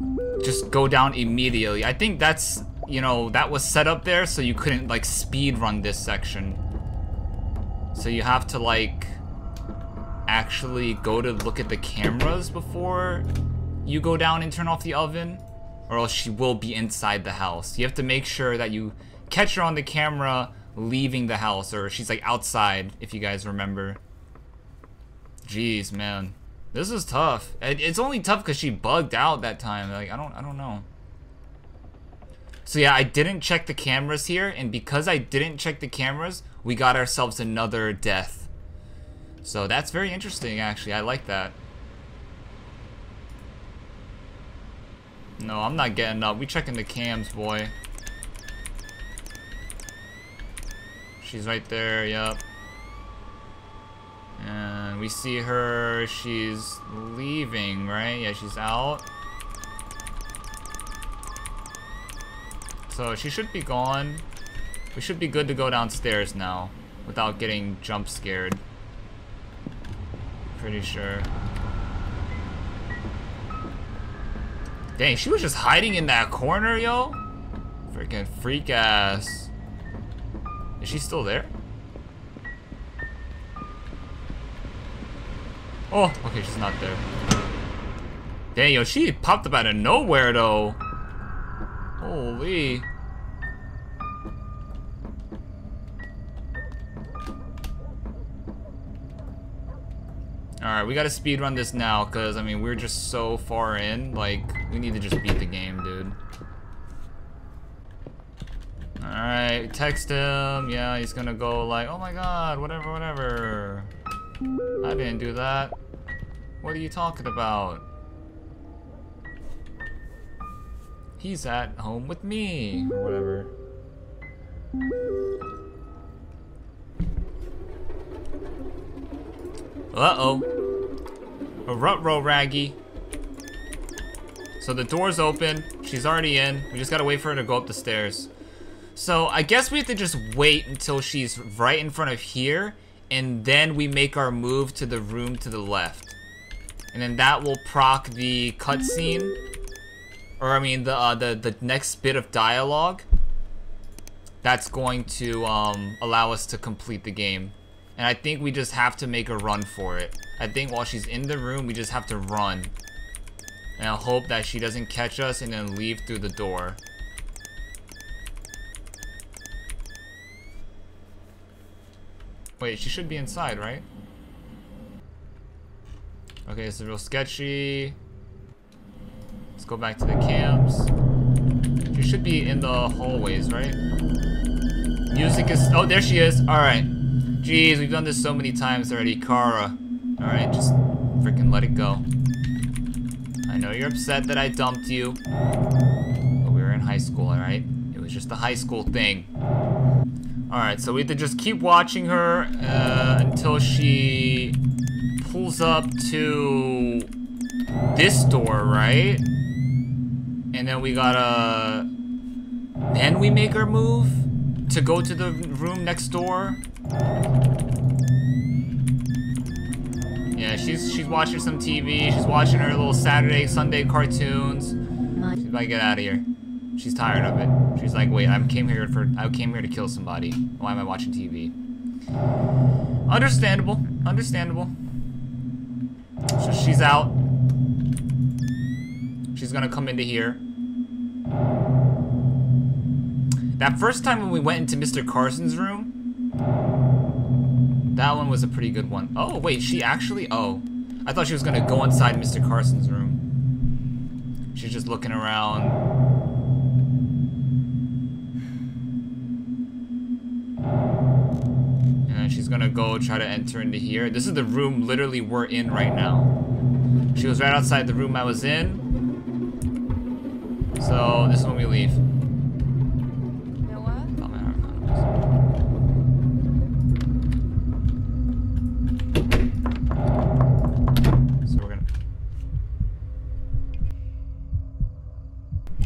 just go down immediately. I think that's, you know, that was set up there so you couldn't like speed run this section. So you have to like actually go to look at the cameras before you go down and turn off the oven or else she will be inside the house. You have to make sure that you catch her on the camera leaving the house or she's like outside if you guys remember. Jeez, man. This is tough. It's only tough cuz she bugged out that time. Like I don't I don't know. So yeah, I didn't check the cameras here and because I didn't check the cameras, we got ourselves another death. So that's very interesting actually. I like that. No, I'm not getting up. We checking the cams, boy. She's right there, yep. And we see her, she's leaving, right? Yeah, she's out. So she should be gone. We should be good to go downstairs now without getting jump scared. Pretty sure. Dang, she was just hiding in that corner, yo. Freaking freak ass. Is she still there? Oh, okay, she's not there. Dang, yo, she popped up out of nowhere, though. Holy. Alright, we gotta speed run this now, because, I mean, we're just so far in. Like, we need to just beat the game, dude. Alright, text him. Yeah, he's gonna go like, oh my god, whatever, whatever. I didn't do that. What are you talking about? He's at home with me, or whatever. Uh-oh. A rut-row raggy. So the door's open. She's already in. We just gotta wait for her to go up the stairs. So I guess we have to just wait until she's right in front of here, and then we make our move to the room to the left. And then that will proc the cutscene, or I mean the uh, the the next bit of dialogue. That's going to um, allow us to complete the game. And I think we just have to make a run for it. I think while she's in the room, we just have to run. And I'll hope that she doesn't catch us and then leave through the door. Wait, she should be inside, right? Okay, this is real sketchy. Let's go back to the cams. She should be in the hallways, right? Music is... Oh, there she is. Alright. Jeez, we've done this so many times already. Cara. Alright, just freaking let it go. I know you're upset that I dumped you. But we were in high school, alright? It was just a high school thing. Alright, so we have to just keep watching her uh, until she pulls up to this door, right? And then we gotta... Then we make our move to go to the room next door. Yeah, she's she's watching some TV. She's watching her little Saturday, Sunday cartoons. She's about to get out of here. She's tired of it. She's like, wait, I came here for I came here to kill somebody. Why am I watching TV? Understandable. Understandable. So she's out. She's gonna come into here. That first time when we went into Mr. Carson's room, that one was a pretty good one. Oh, wait, she actually, oh. I thought she was gonna go inside Mr. Carson's room. She's just looking around. She's gonna go try to enter into here. This is the room literally we're in right now. She was right outside the room I was in. So this is when we leave.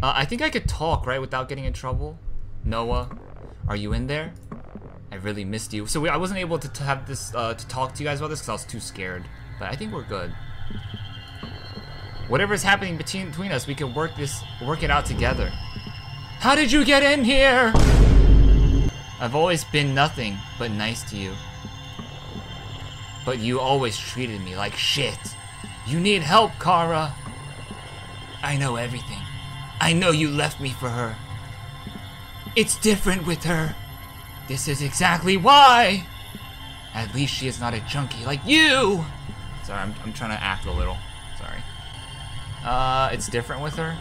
Uh, I think I could talk, right, without getting in trouble. Noah, are you in there? I really missed you. So we, I wasn't able to, have this uh, to talk to you guys about this because I was too scared. But I think we're good. Whatever's happening between between us, we can work this work it out together. How did you get in here? I've always been nothing but nice to you. But you always treated me like shit. You need help, Cara. I know everything. I know you left me for her. It's different with her. This is exactly why. At least she is not a junkie like you. Sorry, I'm, I'm trying to act a little. Sorry. Uh, it's different with her.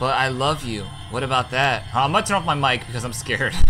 But I love you. What about that? Uh, I'm gonna turn off my mic because I'm scared.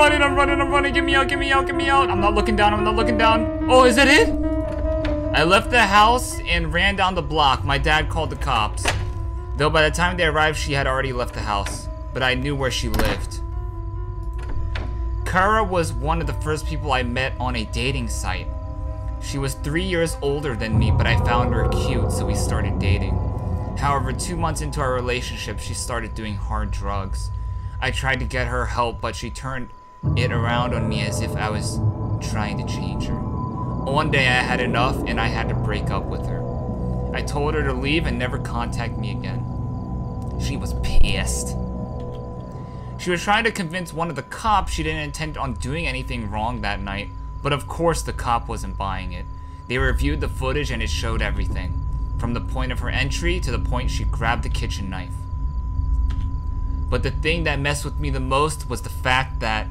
running, I'm running, I'm running. Get me out, get me out, get me out. I'm not looking down, I'm not looking down. Oh, is that it? I left the house and ran down the block. My dad called the cops. Though by the time they arrived, she had already left the house. But I knew where she lived. Cara was one of the first people I met on a dating site. She was three years older than me, but I found her cute, so we started dating. However, two months into our relationship, she started doing hard drugs. I tried to get her help, but she turned it around on me as if I was trying to change her. One day I had enough and I had to break up with her. I told her to leave and never contact me again. She was pissed. She was trying to convince one of the cops she didn't intend on doing anything wrong that night, but of course the cop wasn't buying it. They reviewed the footage and it showed everything, from the point of her entry to the point she grabbed the kitchen knife. But the thing that messed with me the most was the fact that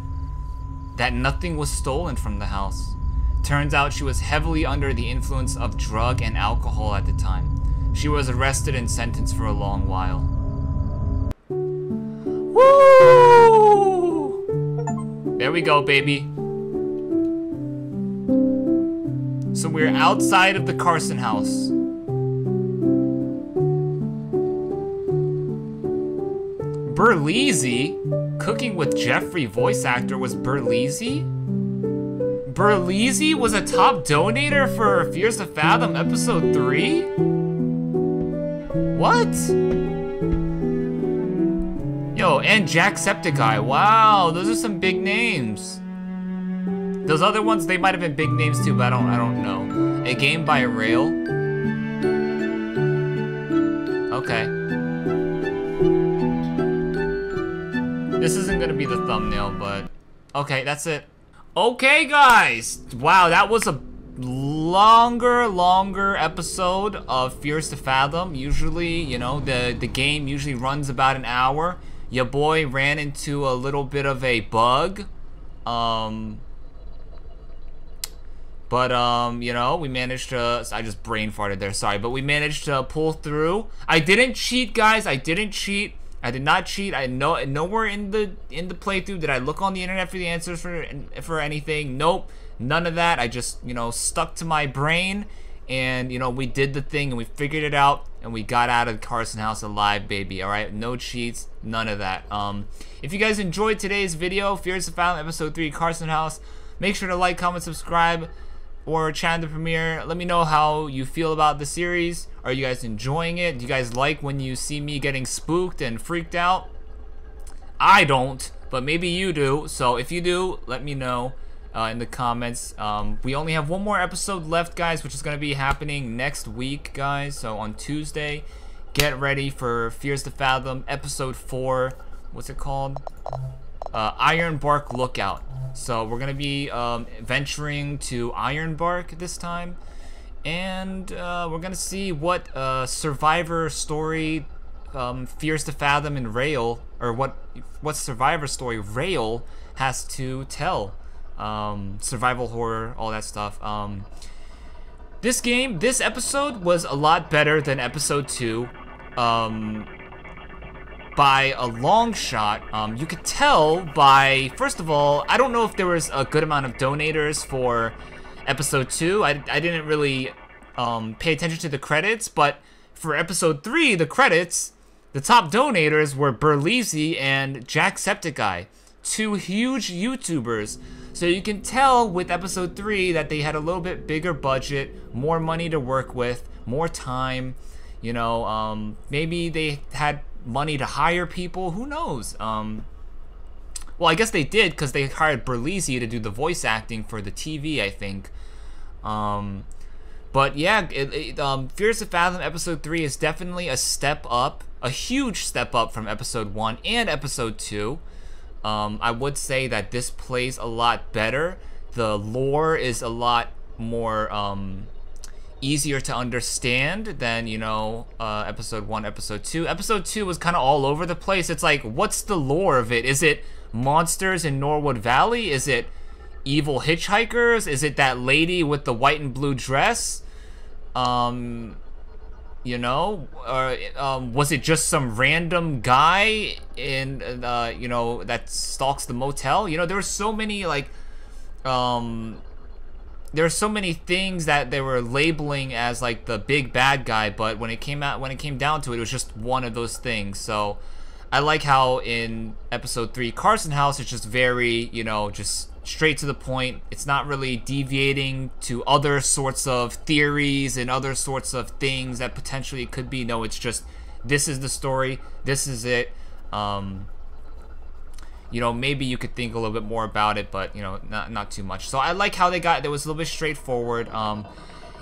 that nothing was stolen from the house. Turns out she was heavily under the influence of drug and alcohol at the time. She was arrested and sentenced for a long while. Woo! There we go, baby. So we're outside of the Carson house. Berleezy? Cooking with Jeffrey voice actor was Berleezy? Berleezy was a top donator for Fears to Fathom episode 3? What? Yo, and Jacksepticeye. Wow, those are some big names. Those other ones, they might have been big names too, but I don't I don't know. A game by Rayll. Okay. This isn't gonna be the thumbnail, but okay, that's it. Okay, guys. Wow, that was a longer, longer episode of Fears to Fathom. Usually, you know, the the game usually runs about an hour. Your boy ran into a little bit of a bug. Um, but, um, you know, we managed to, I just brain farted there, sorry, but we managed to pull through. I didn't cheat, guys, I didn't cheat. I did not cheat. I know nowhere in the in the playthrough did I look on the internet for the answers for for anything. Nope, none of that. I just you know stuck to my brain, and you know we did the thing and we figured it out and we got out of Carson house alive, baby. All right, no cheats, none of that. Um, if you guys enjoyed today's video, Fears of Fathom episode three, Carson House, make sure to like, comment, subscribe or channel the premiere. Let me know how you feel about the series. Are you guys enjoying it? Do you guys like when you see me getting spooked and freaked out? I don't, but maybe you do. So if you do, let me know uh, in the comments. Um, we only have one more episode left, guys, which is going to be happening next week, guys. So on Tuesday, get ready for Fears to Fathom, episode 4. What's it called? Uh, Iron Bark Lookout. So we're gonna be um, venturing to Iron Bark this time, and uh, we're gonna see what uh, Survivor story um, Fears to Fathom and Rayll, or what what Survivor story Rayll has to tell. Um, survival horror, all that stuff. Um, this game, this episode was a lot better than episode two. Um, by a long shot. Um, you could tell by, first of all, I don't know if there was a good amount of donators for episode two. I, I didn't really um, pay attention to the credits, but for episode three, the credits, the top donators were Berleezy and Jacksepticeye, two huge YouTubers. So you can tell with episode three that they had a little bit bigger budget, more money to work with, more time. You know, um, maybe they had money to hire people. Who knows? Um, well, I guess they did because they hired Berleezy to do the voice acting for the TV, I think. Um, but yeah, it, it, um, Fears of Fathom episode 3 is definitely a step up, a huge step up from episode 1 and episode 2. Um, I would say that this plays a lot better. The lore is a lot more um, easier to understand than you know uh, episode one episode two. Episode two was kind of all over the place. It's like what's the lore of it? Is it monsters in norwood valley? Is it evil hitchhikers? Is it that lady with the white and blue dress? Um you know or um, was it just some random guy in uh, you know that stalks the motel? You know there were so many like um there are so many things that they were labeling as like the big bad guy, but when it came out when it came down to it, it was just one of those things. So I like how in episode three, Carson House is just very, you know, just straight to the point. It's not really deviating to other sorts of theories and other sorts of things that potentially it could be. No, it's just this is the story, this is it. Um, you know, maybe you could think a little bit more about it, but you know, not not too much. So I like how they got. It was a little bit straightforward. Um,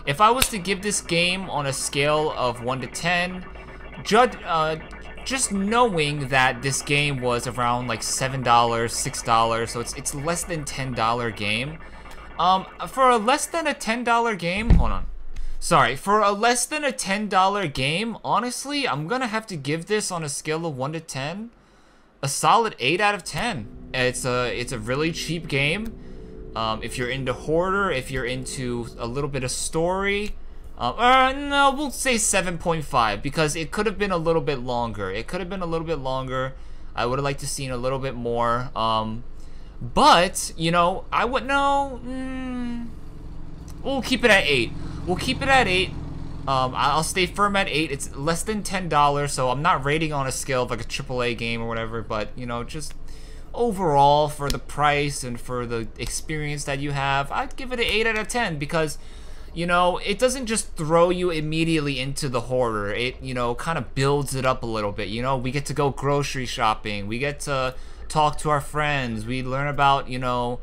if I was to give this game on a scale of one to ten, judge, uh, just knowing that this game was around like seven dollars, six dollars, so it's it's less than ten dollar game. Um, for a less than a ten dollar game, hold on. Sorry, for a less than a ten dollar game, honestly, I'm gonna have to give this on a scale of one to ten a solid 8 out of 10. It's a it's a really cheap game. Um, if you're into Hoarder, if you're into a little bit of story, um, uh, no, we'll say 7.5 because it could have been a little bit longer. It could have been a little bit longer. I would have liked to seen a little bit more. Um, but you know, I would know. Mm, we'll keep it at eight. We'll keep it at eight. Um, I'll stay firm at 8. It's less than $10, so I'm not rating on a scale of like a AAA game or whatever, but, you know, just overall for the price and for the experience that you have, I'd give it an 8 out of 10 because, you know, it doesn't just throw you immediately into the horror. It, you know, kind of builds it up a little bit. You know, we get to go grocery shopping. We get to talk to our friends. We learn about, you know,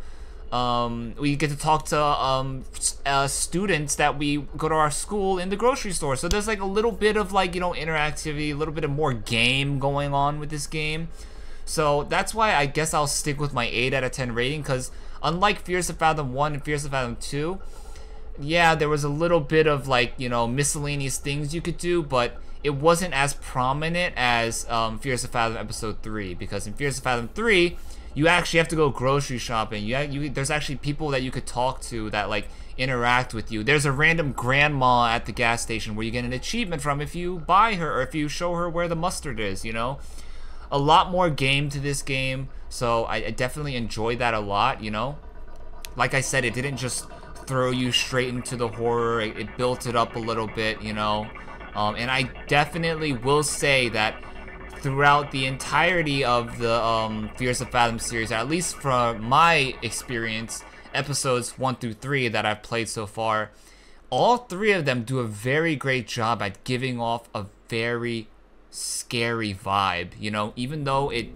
um, we get to talk to um, uh, students that we go to our school in the grocery store. So there's like a little bit of like you know interactivity, a little bit of more game going on with this game. So that's why I guess I'll stick with my 8 out of 10 rating because unlike Fears of Fathom 1 and Fears of Fathom 2, yeah, there was a little bit of like, you know, miscellaneous things you could do, but it wasn't as prominent as um, Fears of Fathom Episode 3 because in Fears of Fathom 3, you actually have to go grocery shopping. You, you there's actually people that you could talk to that like interact with you. There's a random grandma at the gas station where you get an achievement from if you buy her or if you show her where the mustard is. You know, a lot more game to this game, so I, I definitely enjoyed that a lot. You know, like I said, it didn't just throw you straight into the horror. It, it built it up a little bit. You know, um, and I definitely will say that throughout the entirety of the um, Fears of Fathom series, at least from my experience, episodes 1 through 3 that I've played so far, all three of them do a very great job at giving off a very scary vibe, you know, even though it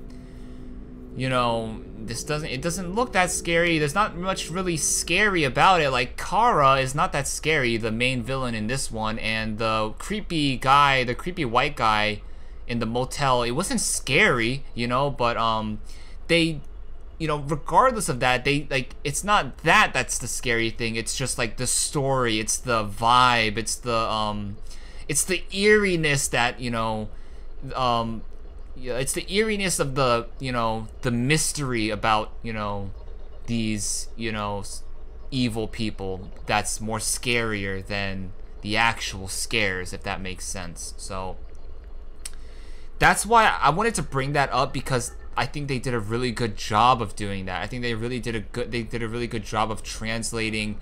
you know, this doesn't it doesn't look that scary. There's not much really scary about it. Like Cara is not that scary, the main villain in this one, and the creepy guy, the creepy white guy in the motel. It wasn't scary, you know, but um, they you know, regardless of that, they like it's not that that's the scary thing. It's just like the story, it's the vibe, it's the um it's the eeriness that, you know, um it's the eeriness of the, you know, the mystery about, you know, these, you know, evil people that's more scarier than the actual scares if that makes sense. So that's why I wanted to bring that up because I think they did a really good job of doing that. I think they really did a good they did a really good job of translating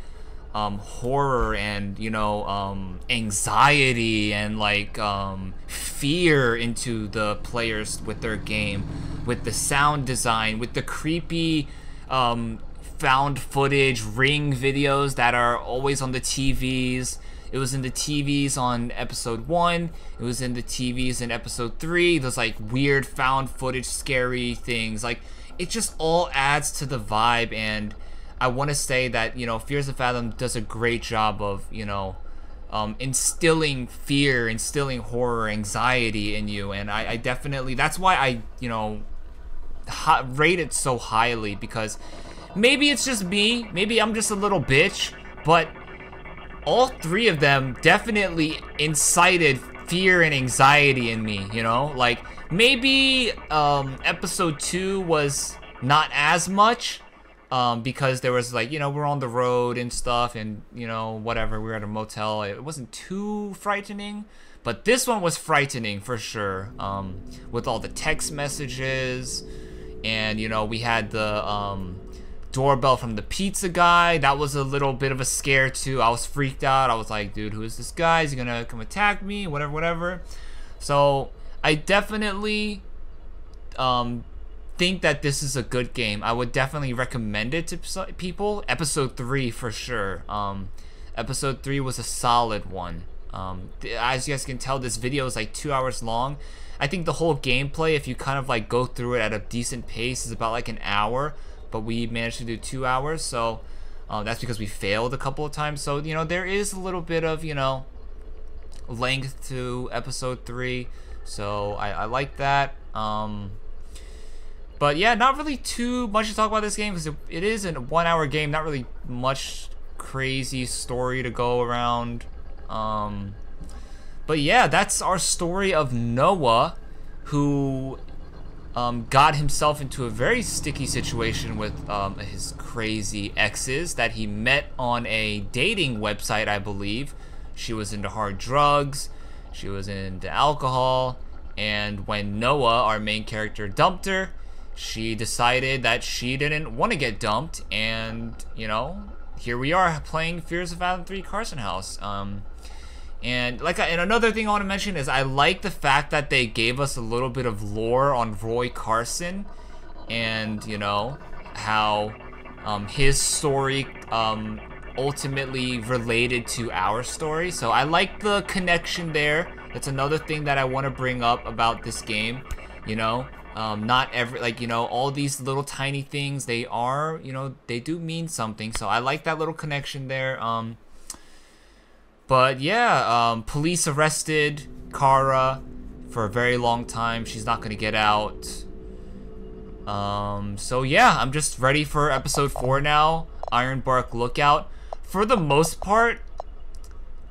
um, horror and you know um, anxiety and like um, fear into the players with their game with the sound design with the creepy um, found footage ring videos that are always on the TVs it was in the TVs on episode one. It was in the TVs in episode three. Those like weird found footage, scary things. Like it just all adds to the vibe. And I want to say that you know, Fears of Fathom does a great job of you know, um, instilling fear, instilling horror, anxiety in you. And I, I definitely that's why I you know, rate it so highly because maybe it's just me. Maybe I'm just a little bitch, but all three of them definitely incited fear and anxiety in me, you know? Like, maybe um, episode two was not as much um, because there was, like, you know, we're on the road and stuff and, you know, whatever. We were at a motel. It wasn't too frightening. But this one was frightening for sure um, with all the text messages. And, you know, we had the. Um, doorbell from the pizza guy. That was a little bit of a scare too. I was freaked out. I was like, dude, who is this guy? Is he gonna come attack me? Whatever, whatever. So I definitely um, think that this is a good game. I would definitely recommend it to people. Episode three for sure. Um, episode three was a solid one. Um, as you guys can tell, this video is like two hours long. I think the whole gameplay, if you kind of like go through it at a decent pace, is about like an hour but we managed to do two hours so uh, that's because we failed a couple of times. So you know there is a little bit of you know length to episode three so I, I like that um but yeah not really too much to talk about this game because it, it is a one hour game not really much crazy story to go around um but yeah that's our story of noah who um, got himself into a very sticky situation with um, his crazy exes that he met on a dating website, I believe. She was into hard drugs, she was into alcohol, and when Noah, our main character, dumped her, she decided that she didn't want to get dumped, and you know, here we are playing Fears of Fathom 3 Carson House. Um, and like, and another thing I want to mention is I like the fact that they gave us a little bit of lore on Roy Carson, and you know how um, his story um, ultimately related to our story. So I like the connection there. That's another thing that I want to bring up about this game. You know, um, not every like you know all these little tiny things they are you know they do mean something. So I like that little connection there. Um, but yeah, um, police arrested Cara for a very long time. She's not gonna get out. Um, so yeah, I'm just ready for episode four now. Ironbark Lookout. For the most part,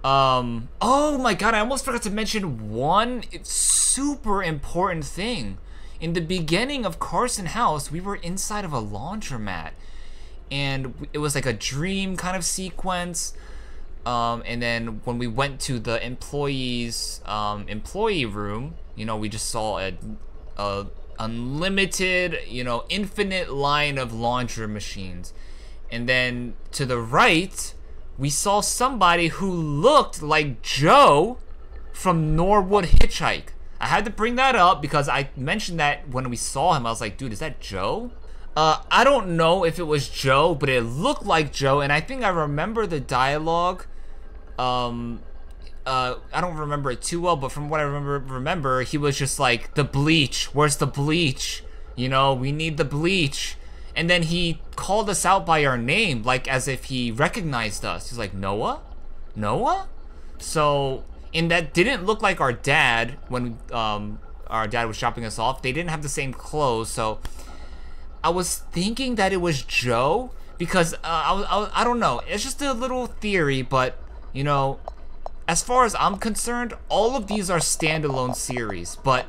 um, oh my god, I almost forgot to mention one super important thing. In the beginning of Carson House, we were inside of a laundromat, and it was like a dream kind of sequence. Um, and then when we went to the employees um, employee room, you know, we just saw a, a unlimited, you know, infinite line of laundry machines. And then to the right, we saw somebody who looked like Joe from Norwood Hitchhike. I had to bring that up because I mentioned that when we saw him. I was like, dude, is that Joe? Uh, I don't know if it was Joe, but it looked like Joe, and I think I remember the dialogue. Um, uh, I don't remember it too well, but from what I remember, remember he was just like, "The bleach, where's the bleach? You know, we need the bleach." And then he called us out by our name, like as if he recognized us. He's like, "Noah, Noah." So, and that didn't look like our dad when um our dad was dropping us off. They didn't have the same clothes, so I was thinking that it was Joe because uh, I, I I don't know. It's just a little theory, but you know, as far as I'm concerned, all of these are standalone series. But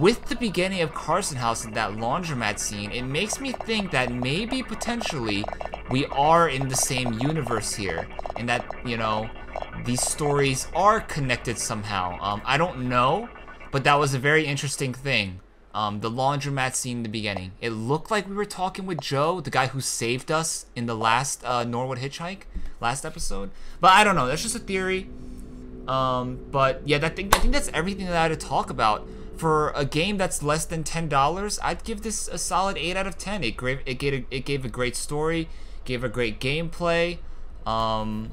with the beginning of Carson House and that laundromat scene, it makes me think that maybe potentially we are in the same universe here, and that you know these stories are connected somehow. Um, I don't know, but that was a very interesting thing. Um, the laundromat scene in the beginning. It looked like we were talking with Joe, the guy who saved us in the last uh, Norwood hitchhike, last episode. But I don't know. That's just a theory. Um, but yeah, that thing, I think that's everything that I had to talk about. For a game that's less than ten dollars, I'd give this a solid eight out of ten. It gave it gave a, it gave a great story, gave a great gameplay. Um,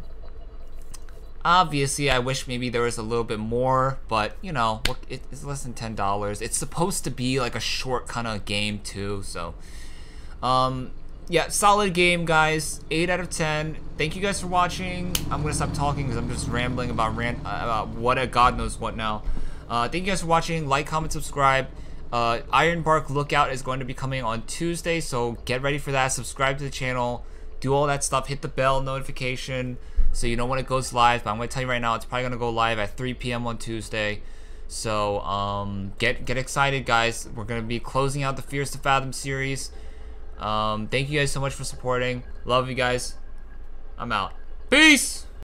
obviously, I wish maybe there was a little bit more, but you know, it's less than ten dollars. It's supposed to be like a short kind of game too, so. Um, yeah, solid game, guys. 8 out of 10. Thank you guys for watching. I'm to stop talking because I'm just rambling about rant about what a god knows what now. Uh, thank you guys for watching. Like, comment, subscribe. Uh, Ironbark Lookout is going to be coming on Tuesday, so get ready for that. Subscribe to the channel. Do all that stuff. Hit the bell notification so you know when it goes live. But I'm going to tell you right now, it's probably going to go live at 3 p.m. on Tuesday. So um, get get excited, guys. We're going to be closing out the Fears to Fathom series. Um, thank you guys so much for supporting. Love you guys. I'm out. Peace!